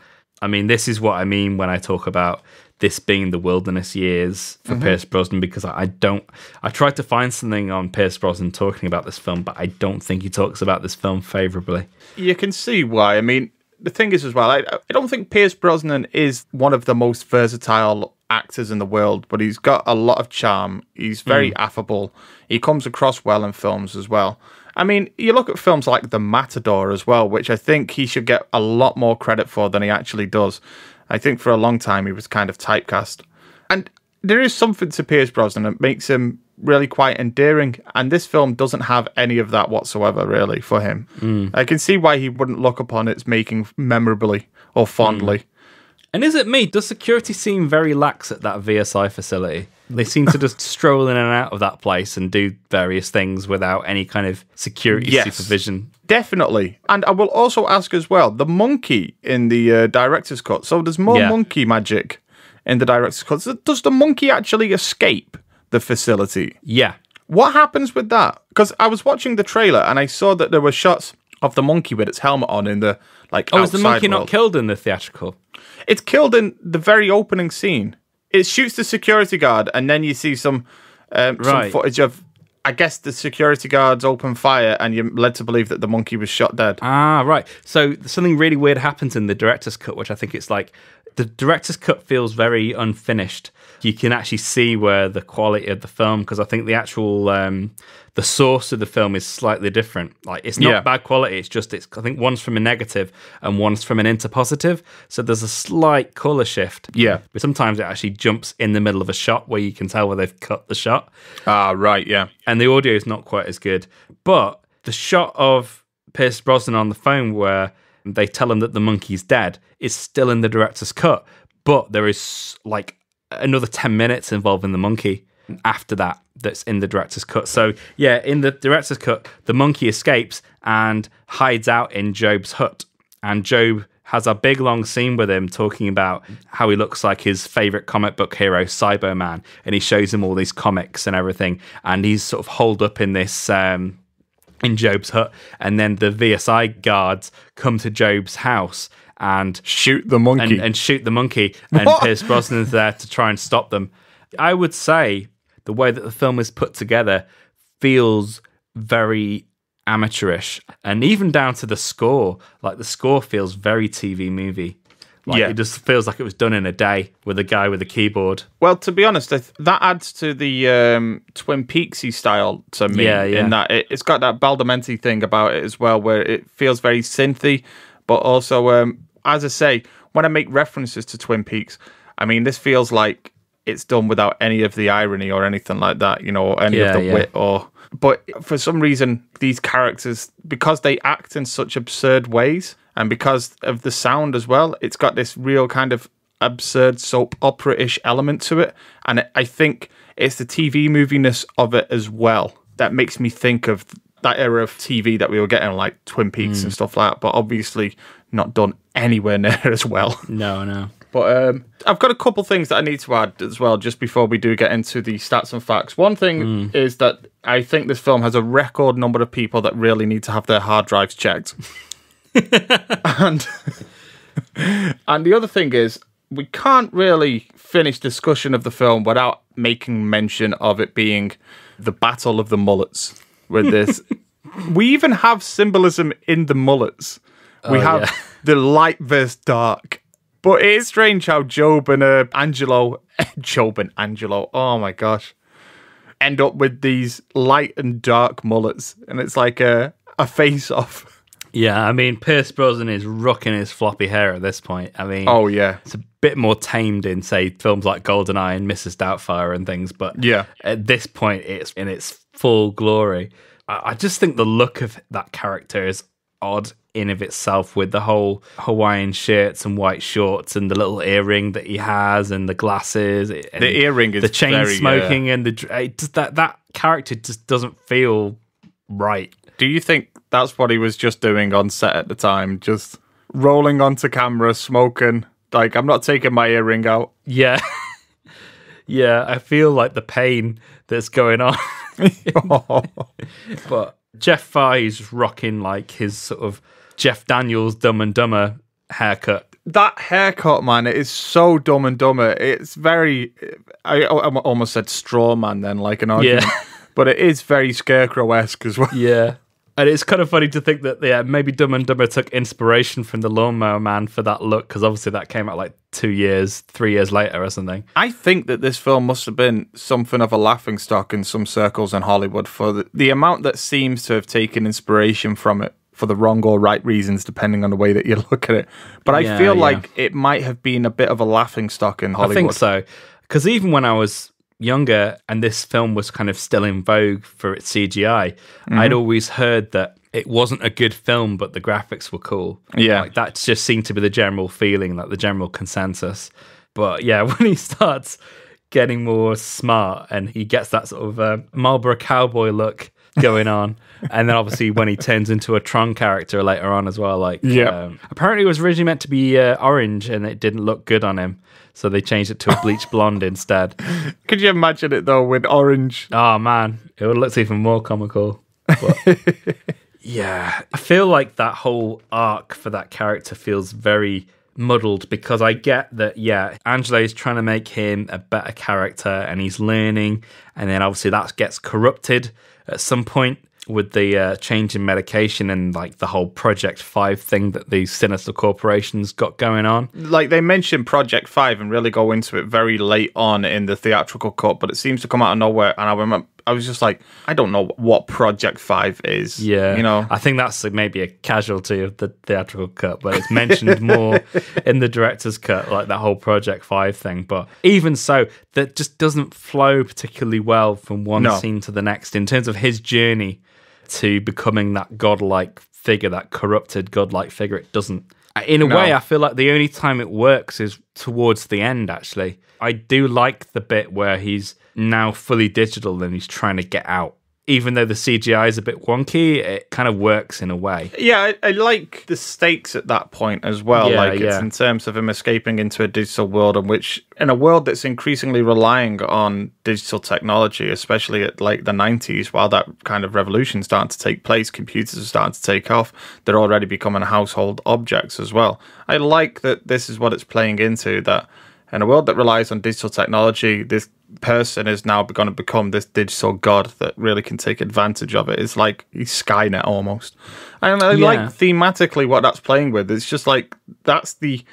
I mean, this is what I mean when I talk about this being the wilderness years for Mhm. Pierce Brosnan because I I don't. I tried to find something on Pierce Brosnan talking about this film, but I don't think he talks about this film favorably. You can see why. I mean, the thing is as well, I, I don't think Pierce Brosnan is one of the most versatile actors in the world, but he's got a lot of charm. He's very Mm. affable. He comes across well in films as well. I mean, you look at films like The Matador as well, which I think he should get a lot more credit for than he actually does. I think for a long time he was kind of typecast. And there is something to Pierce Brosnan that makes him really quite endearing. And this film doesn't have any of that whatsoever, really, for him. Mm. I can see why he wouldn't look upon its making memorably or fondly. Mm. And is it me? Does security seem very lax at that VSI facility? They seem to just stroll in and out of that place and do various things without any kind of security Yes. supervision. Definitely. And I will also ask as well the monkey in the uh, director's cut. So there's more Yeah. monkey magic in the director's cut. So Does the monkey actually escape the facility? Yeah. What happens with that? Because I was watching the trailer and I saw that there were shots of the monkey with its helmet on in the like. Oh, is the monkey outside not killed in the theatrical? It's killed in the very opening scene. It shoots the security guard, and then you see some um, some footage of. I guess the security guards open fire, and you're led to believe that the monkey was shot dead. Ah, right. So something really weird happens in the director's cut, which I think it's like the director's cut feels very unfinished. You can actually see where the quality of the film, because I think the actual um, the source of the film is slightly different. Like it's not Yeah. bad quality. It's just it's I think one's from a negative and one's from an interpositive. So there's a slight color shift. Yeah. but sometimes it actually jumps in the middle of a shot where you can tell where they've cut the shot Ah, right, yeah. and the audio is not quite as good. But the shot of Pierce Brosnan on the phone where they tell him that the monkey's dead is still in the director's cut, but there is like another 10 minutes involving the monkey after that that's in the director's cut. So, yeah, in the director's cut, the monkey escapes and hides out in Jobe's hut. And Jobe has a big long scene with him talking about how he looks like his favorite comic book hero, Cyberman, and he shows him all these comics and everything, and he's sort of holed up in this um, in Jobe's hut, and then the VSI guards come to Jobe's house and Shoot the monkey. and, and shoot the monkey, *laughs* and What? Pierce Brosnan's there to try and stop them. I would say the way that the film is put together feels very amateurish, and even down to the score. Like the score feels very TV movie. Like Yeah. it just feels like it was done in a day with a guy with a keyboard. Well, to be honest, th- that adds to the um, Twin Peaksy style to me. Yeah, yeah. In that it, it's got that Badalamenti thing about it as well, where it feels very synthy, but also, um, as I say, when I make references to Twin Peaks, I mean this feels like it's done without any of the irony or anything like that, you know, or any Yeah, of the yeah. wit or. But for some reason, these characters, because they act in such absurd ways, and because of the sound as well, it's got this real kind of absurd soap opera ish element to it. And it- I think it's the TV moviness of it as well that makes me think of that era of TV that we were getting, like Twin Peaks and stuff like that, but obviously not done anywhere *laughs* near as well. No, no. But um, I've got a couple things that I need to add as well, just before we do get into the stats and facts. One thing is that I think this film has a record number of people that really need to have their hard drives checked. And and the other thing is we can't really finish discussion of the film without making mention of it being the battle of the mullets with *laughs* this. We even have symbolism in the mullets. We Oh, have yeah. the light versus dark. But it is strange how Jobe and uh, angelo *laughs* Jobe and angelo oh my gosh end up with these light and dark mullets. And it's like a, a face off Yeah, I mean, Pierce Brosnan is rocking his floppy hair at this point. I mean, oh yeah it's a bit more tamed in, say, films like GoldenEye and Mrs. Doubtfire and things, but Yeah. at this point, it's in its full glory. I, I just think the look of that character is odd in of itself with the whole Hawaiian shirts and white shorts and the little earring that he has and the glasses. and The earring is the chain very, uh, smoking and the it just, that that character just doesn't feel right. Do you think that's what he was just doing on set at the time? Just rolling onto camera, smoking. Like, I'm not taking my earring out. Yeah. *laughs* yeah, I feel like the pain that's going on. *laughs* *laughs* but Jeff Fahey's rocking like his sort of Jeff Daniels Dumb and Dumber haircut. that haircut, man, it is so dumb and dumber. It's very. I, I almost said straw man then, like an argument. Yeah. But it is very scarecrow esque as well. Yeah. *laughs* And it's kind of funny to think that yeah, maybe Dumb and Dumber took inspiration from the Lawnmower Man for that look because obviously that came out like two years, three years later or something. I think that this film must have been something of a laughing stock in some circles in Hollywood for the, the amount that seems to have taken inspiration from it for the wrong or right reasons, depending on the way that you *laughs* look at it. But I Yeah, feel yeah. like it might have been a bit of a laughing stock in Hollywood. I think so. Because even when I was younger and this film was kind of still in vogue for its CGI, Mm-hmm. I'd always heard that it wasn't a good film, but the graphics were cool. Yeah. Like that just seemed to be the general feeling, like the general consensus. But yeah, *laughs* when he starts getting more smart and he gets that sort of uh, Marlboro cowboy look going *laughs* on. And then obviously when he turns into a Tron character later on as well, like Yeah. um, apparently it was originally meant to be uh, orange and it didn't look good on him, so they changed it to a bleach blonde instead. *laughs* Could you imagine it though with orange? Oh man, it would look even more comical. *laughs* Yeah, I feel like that whole arc for that character feels very muddled because I get that, yeah, Angelo is trying to make him a better character and he's learning, and then obviously that gets corrupted at some point with the uh, change in medication and like the whole Project Five thing that these sinister corporations got going on. Like they mentioned Project Five and really go into it very late on in the theatrical cut, but it seems to come out of nowhere. And I remember I was just like, I don't know what Project Five is. Yeah, you know. I think that's maybe a casualty of the theatrical cut, but it's mentioned *laughs* more in the director's cut, like that whole Project Five thing. But even so, that just doesn't flow particularly well from one No. scene to the next in terms of his journey to becoming that godlike figure, that corrupted godlike figure. It doesn't. In a No. way, I feel like the only time it works is towards the end. Actually, I do like the bit where he's now fully digital and he's trying to get out. Even though the CGI is a bit wonky, it kind of works in a way. Yeah, I, I like the stakes at that point as well. Yeah, like it's in terms of him escaping into a digital world, in which in a world that's increasingly relying on digital technology, especially at like the nineties, while that kind of revolution starting to take place, computers are starting to take off. They're already becoming household objects as well. I like that this is what it's playing into. That in a world that relies on digital technology, this person is now going to become this digital god that really can take advantage of it. It's like he's Skynet almost. And I Yeah. like thematically what that's playing with. It's just like that's the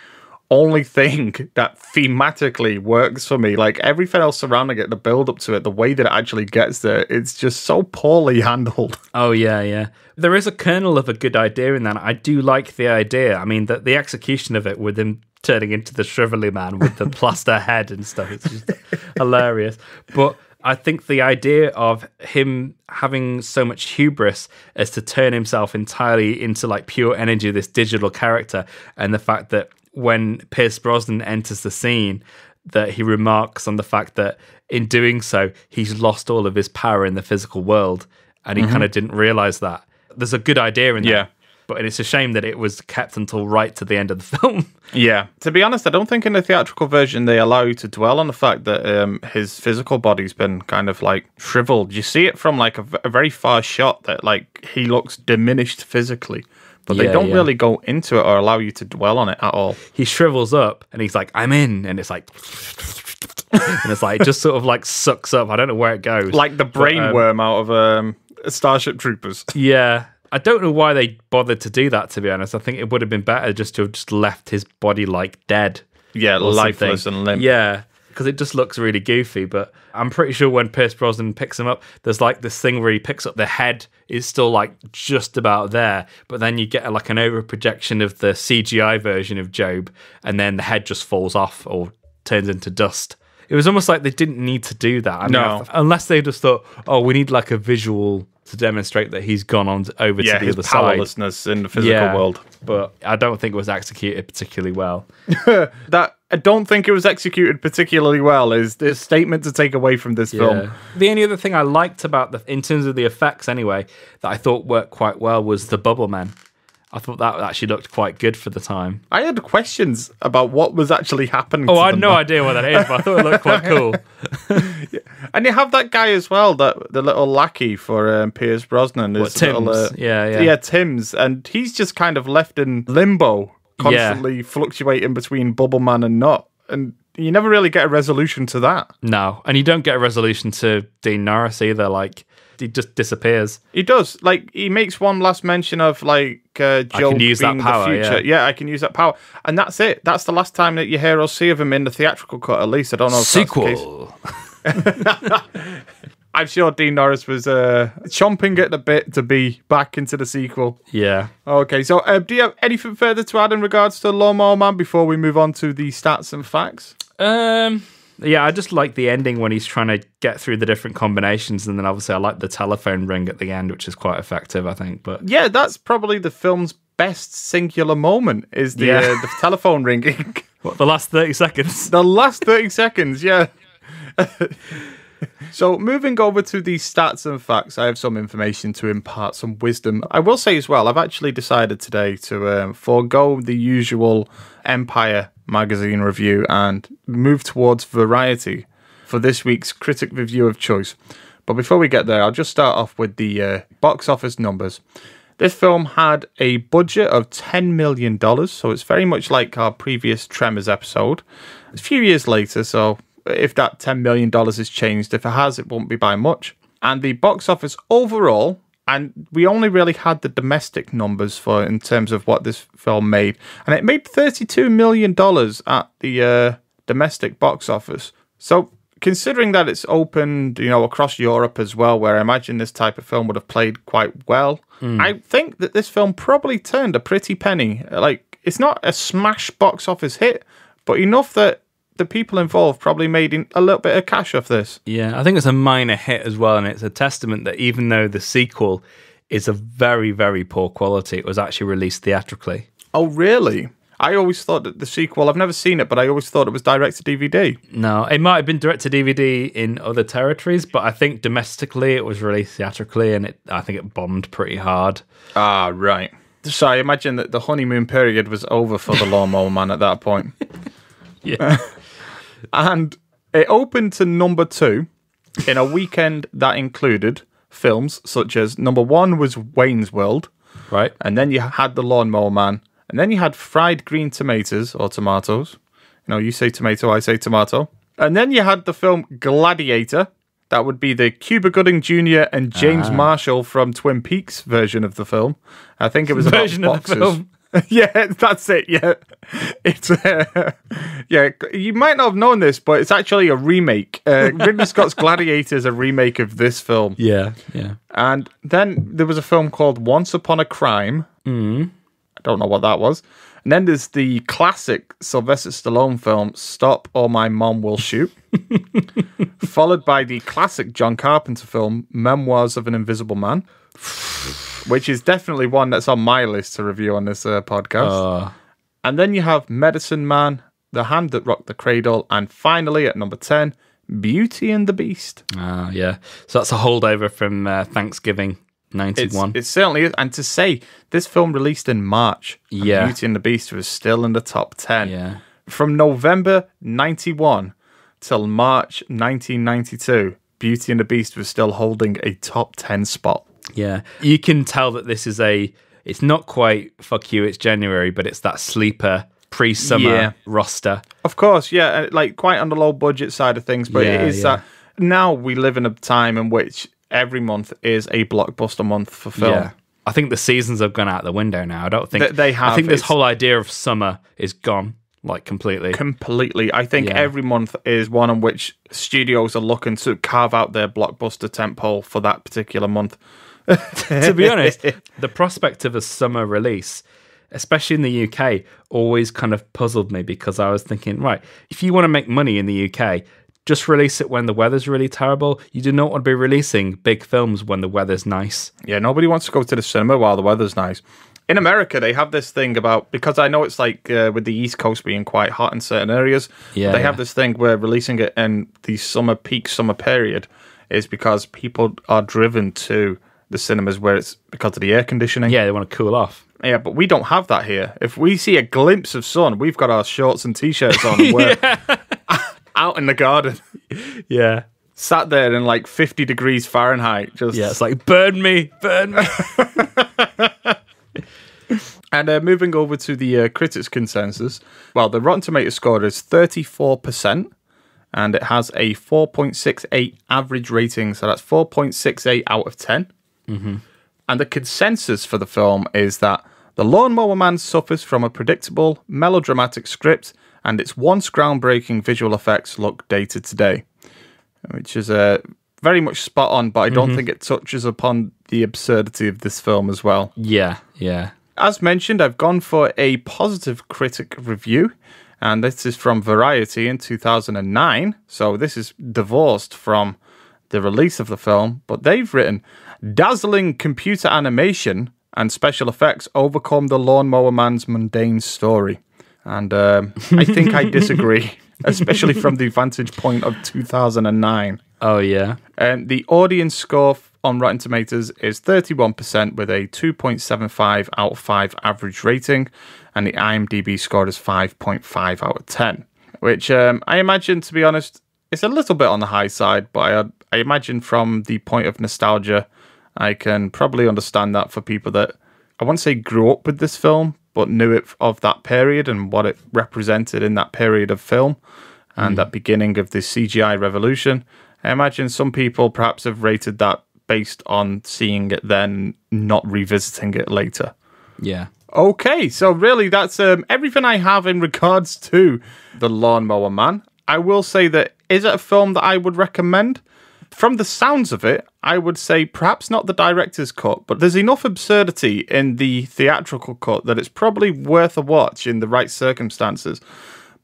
only thing *laughs* that thematically works for me. Like everything else surrounding it, the build up to it, the way that it actually gets there, it's just so poorly *laughs* handled. Oh yeah, yeah. There is a kernel of a good idea in that. I do like the idea. I mean, the, the execution of it with him turning into the shrivelly man with the plaster *laughs* head and stuff, it's just hilarious. But I think the idea of him having so much hubris as to turn himself entirely into like pure energy, this digital character, and the fact that when Pierce Brosnan enters the scene, that he remarks on the fact that in doing so, he's lost all of his power in the physical world, and he mm-hmm. kind of didn't realize that. There's a good idea in that. Yeah. But it's a shame that it was kept until right to the end of the *laughs* film. Yeah. To be honest, I don't think in the theatrical version they allow you to dwell on the fact that um, his physical body's been kind of like shriveled. You see it from like a very far shot that like he looks diminished physically, but they don't yeah. really go into it or allow you to dwell on it at all. he shrivels up and he's like, I'm in. And it's like, and it's like, it just sort of like sucks up. I don't know where it goes. Like the brain um, worm out of um, Starship Troopers. Yeah. I don't know why they bothered to do that, to be honest. I think it would have been better just to have just left his body like dead. Yeah, lifeless something. and limp. Yeah, because it just looks really goofy. But I'm pretty sure when Pierce Brosnan picks him up, there's like this thing where he picks up the head is still like just about there, but then you get like an over projection of the CGI version of Jobe, and then the head just falls off or turns into dust. It was almost like they didn't need to do that. I mean, No. Unless they just thought, oh, we need like a visual to demonstrate that he's gone on over Yeah, to the other side. powerlessness in the physical world. But I don't think it was executed particularly well. *laughs* That I don't think it was executed particularly well. Is the statement to take away from this film? The only other thing I liked about the, in terms of the effects anyway, that I thought worked quite well was the Bubble Man. I thought that actually looked quite good for the time. I had questions about what was actually happening. Oh, I had no idea what that is, but I thought it looked quite *laughs* cool. And you have that guy as well, that the little lackey for um, Pierce Brosnan. What, is Tim's? little, uh, Yeah, yeah. yeah, Tim's, and he's just kind of left in limbo, constantly fluctuating between Bubbleman and not, and you never really get a resolution to that. No, and you don't get a resolution to Dean Norris either. Like he just disappears. He does like he makes one last mention of like uh, I Joe can use that being power, the future. yeah. I can use that power, and that's it. That's the last time that you hear or see of him in the theatrical cut. At least I don't know. If That's the case. Sequel. *laughs* I'm sure Dean Norris was uh, chomping at the bit to be back into the sequel. Yeah. Okay, so uh, do you have anything further to add in regards to Lawnmower Man before we move on to the stats and facts? Um, Yeah, I just like the ending when he's trying to get through the different combinations, and then obviously I like the telephone ring at the end, which is quite effective, I think. But Yeah, that's probably the film's best singular moment is the Yeah. uh, the *laughs* telephone ringing. what the last thirty seconds? the last 30 seconds, yeah. *laughs* so, moving over to the stats and facts, I have some information to impart some wisdom. I will say as well, I've actually decided today to um, forego the usual Empire magazine review and move towards variety for this week's critic review of choice. But before we get there, I'll just start off with the uh, box office numbers. This film had a budget of $10 million, so it's very much like our previous Tremors episode. It's a few years later, so if that $10 million has changed, if it has, it won't be by much. And the box office overall, and we only really had the domestic numbers for in terms of what this film made, and it made $32 million at the uh, domestic box office. So considering that it's opened, you know, across Europe as well, where I imagine this type of film would have played quite well, I think that this film probably turned a pretty penny. Like, it's not a smash box office hit, but enough that the people involved probably made a little bit of cash off this. Yeah, I think it's a minor hit as well, and it's a testament that even though the sequel is of very, very poor quality, it was actually released theatrically. Oh, really? I always thought that the sequel, I've never seen it, but I always thought it was direct to DVD. No, it might have been direct to DVD in other territories, but I think domestically it was released theatrically, and it I think it bombed pretty hard. Ah, right. So I imagine that the honeymoon period was over for the *laughs* Lawnmower Man at that point. Yeah, *laughs* and it opened to number two in a weekend that included films such as number one was Wayne's World, right. and then you had The Lawnmower Man, and then you had fried green tomatoes or tomatoes. You know, you say tomato, I say tomato. And then you had the film Gladiator. That would be the Cuba Gooding Jr. and James ah. Marshall from Twin Peaks version of the film. I think it was about Version of the boxers. film. *laughs* yeah, that's it. Yeah, it's uh, yeah. You might not have known this, but it's actually a remake. Uh, Ridley *laughs* Scott's Gladiator is a remake of this film. Yeah, yeah. And then there was a film called Once Upon a Crime. Mm. I don't know what that was. And then there's the classic Sylvester Stallone film Stop or My Mom Will Shoot, *laughs* followed by the classic John Carpenter film Memoirs of an Invisible Man, which is definitely one that's on my list to review on this uh, podcast. Uh, And then you have Medicine Man, The Hand That Rocked the Cradle, and finally at number 10, Beauty and the Beast. ah, yeah. So that's a holdover from uh, Thanksgiving It's, '91. it certainly is. And to say this film released in March, Yeah. Beauty and the Beast was still in the top 10. Yeah. From November 91 till March 1992, Beauty and the Beast was still holding a top 10 spot. Yeah, you can tell that this is a. It's not quite fuck you. It's January, but it's that sleeper pre-summer Yeah. roster. Of course, yeah, uh, like quite on the low budget side of things, but Yeah, it is yeah. that now we live in a time in which every month is a blockbuster month for film. Yeah, I think the seasons have gone out the window now. I don't think They- they have. I think this whole idea of summer is gone, like completely. completely. I think Yeah. every month is one in which studios are looking to carve out their blockbuster tentpole for that particular month. *laughs* to be honest, *laughs* the prospect of a summer release, especially in the UK, always kind of puzzled me because I was thinking, right, if you want to make money in the UK, just release it when the weather's really terrible. You do not want to be releasing big films when the weather's nice. Yeah, nobody wants to go to the cinema while the weather's nice. In America, they have this thing about because I know it's like uh, with the East Coast being quite hot in certain areas. Yeah, they yeah. have this thing where releasing it in the summer peak summer period is because people are driven to the cinemas where it's because of the air conditioning. Yeah, they want to cool off. Yeah, but we don't have that here. If we see a glimpse of sun, we've got our shorts and t-shirts on and *laughs* we're out in the garden, *laughs* Yeah. sat there in like 50 degrees Fahrenheit. Just Yeah, it's like burn me, burn me. *laughs* And uh, moving over to the uh, critics' consensus, well, the Rotten Tomato score is 34%, and it has a 4.68 average rating, so that's 4.68 out of 10. Mm-hmm. And the consensus for the film is that The Lawnmower Man suffers from a predictable, melodramatic script, and its once groundbreaking visual effects look dated today, which is uh, very much spot on, but I don't think it touches upon the absurdity of this film as well yeah, yeah. as mentioned, I've gone for a positive critic review, And this is from Variety in 2009. So this is divorced from the release of the film, but they've written dazzling computer animation and special effects overcome the Lawnmower Man's mundane story. And um, I think I disagree, *laughs* especially from the vantage point of 2009. Oh yeah. Um, the audience score on Rotten Tomatoes is 31% with a 2.75 out of 5 average rating, and the IMDb score is 5.5 out of 10, which um, I imagine, to be honest, is a little bit on the high side, but I, I imagine from the point of nostalgia, I can probably understand that for people that I won't say grew up with this film, but knew it of that period and what it represented in that period of film and that beginning of the CGI revolution. I imagine some people perhaps have rated that based on seeing it then, not revisiting it later. Yeah. Okay, so really that's um, everything I have in regards to The Lawnmower Man. I will say that is it a film that I would recommend? From the sounds of it, I would say perhaps not the director's cut, but there's enough absurdity in the theatrical cut that it's probably worth a watch in the right circumstances.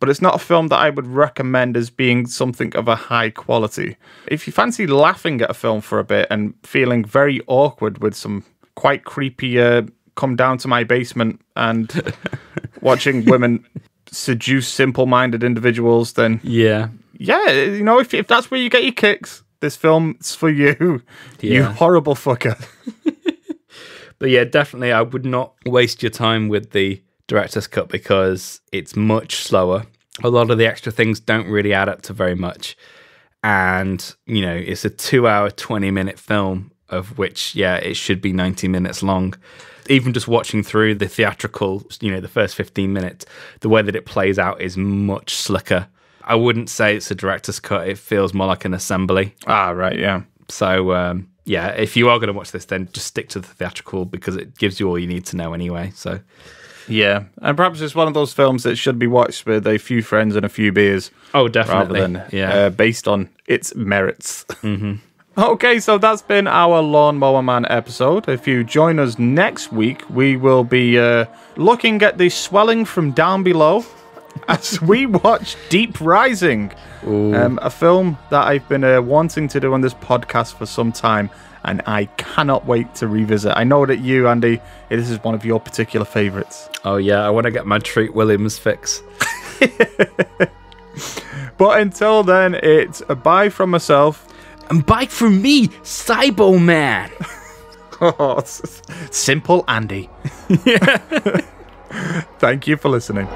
But it's not a film that I would recommend as being something of a high quality. If you fancy laughing at a film for a bit and feeling very awkward with some quite creepy uh, come down to my basement and *laughs* watching women seduce simple-minded individuals, then Yeah. yeah, you know, if if that's where you get your kicks, this film's for you. *laughs* You horrible fucker. *laughs* But yeah, definitely, I would not waste your time with the director's cut because it's much slower. A lot of the extra things don't really add up to very much. And, you know, it's a two hour, 20 minute film, of which, yeah, it should be 90 minutes long. Even just watching through the theatrical, you know, the first 15 minutes, the way that it plays out is much slicker. I wouldn't say it's a director's cut, it feels more like an assembly. Ah, right, yeah. So um, yeah, if you are going to watch this, then just stick to the theatrical because it gives you all you need to know anyway. So Yeah. And perhaps it's one of those films that should be watched with a few friends and a few beers. oh, rather definitely, than yeah. uh, based on its merits. Mm-hmm. *laughs* Okay, so that's been our Lawnmower Man episode. If you join us next week, we will be uh, looking at the swelling from down below as we watch Deep Rising, um, a film that I've been uh, wanting to do on this podcast for some time, and I cannot wait to revisit. I know that you, Andy, this is one of your particular favourites. oh yeah, I want to get my Treat Williams fix. *laughs* But until then, it's a bye from myself. And bye from me, Cybo Man. Oh, simple Andy. *laughs* *laughs* Thank you for listening.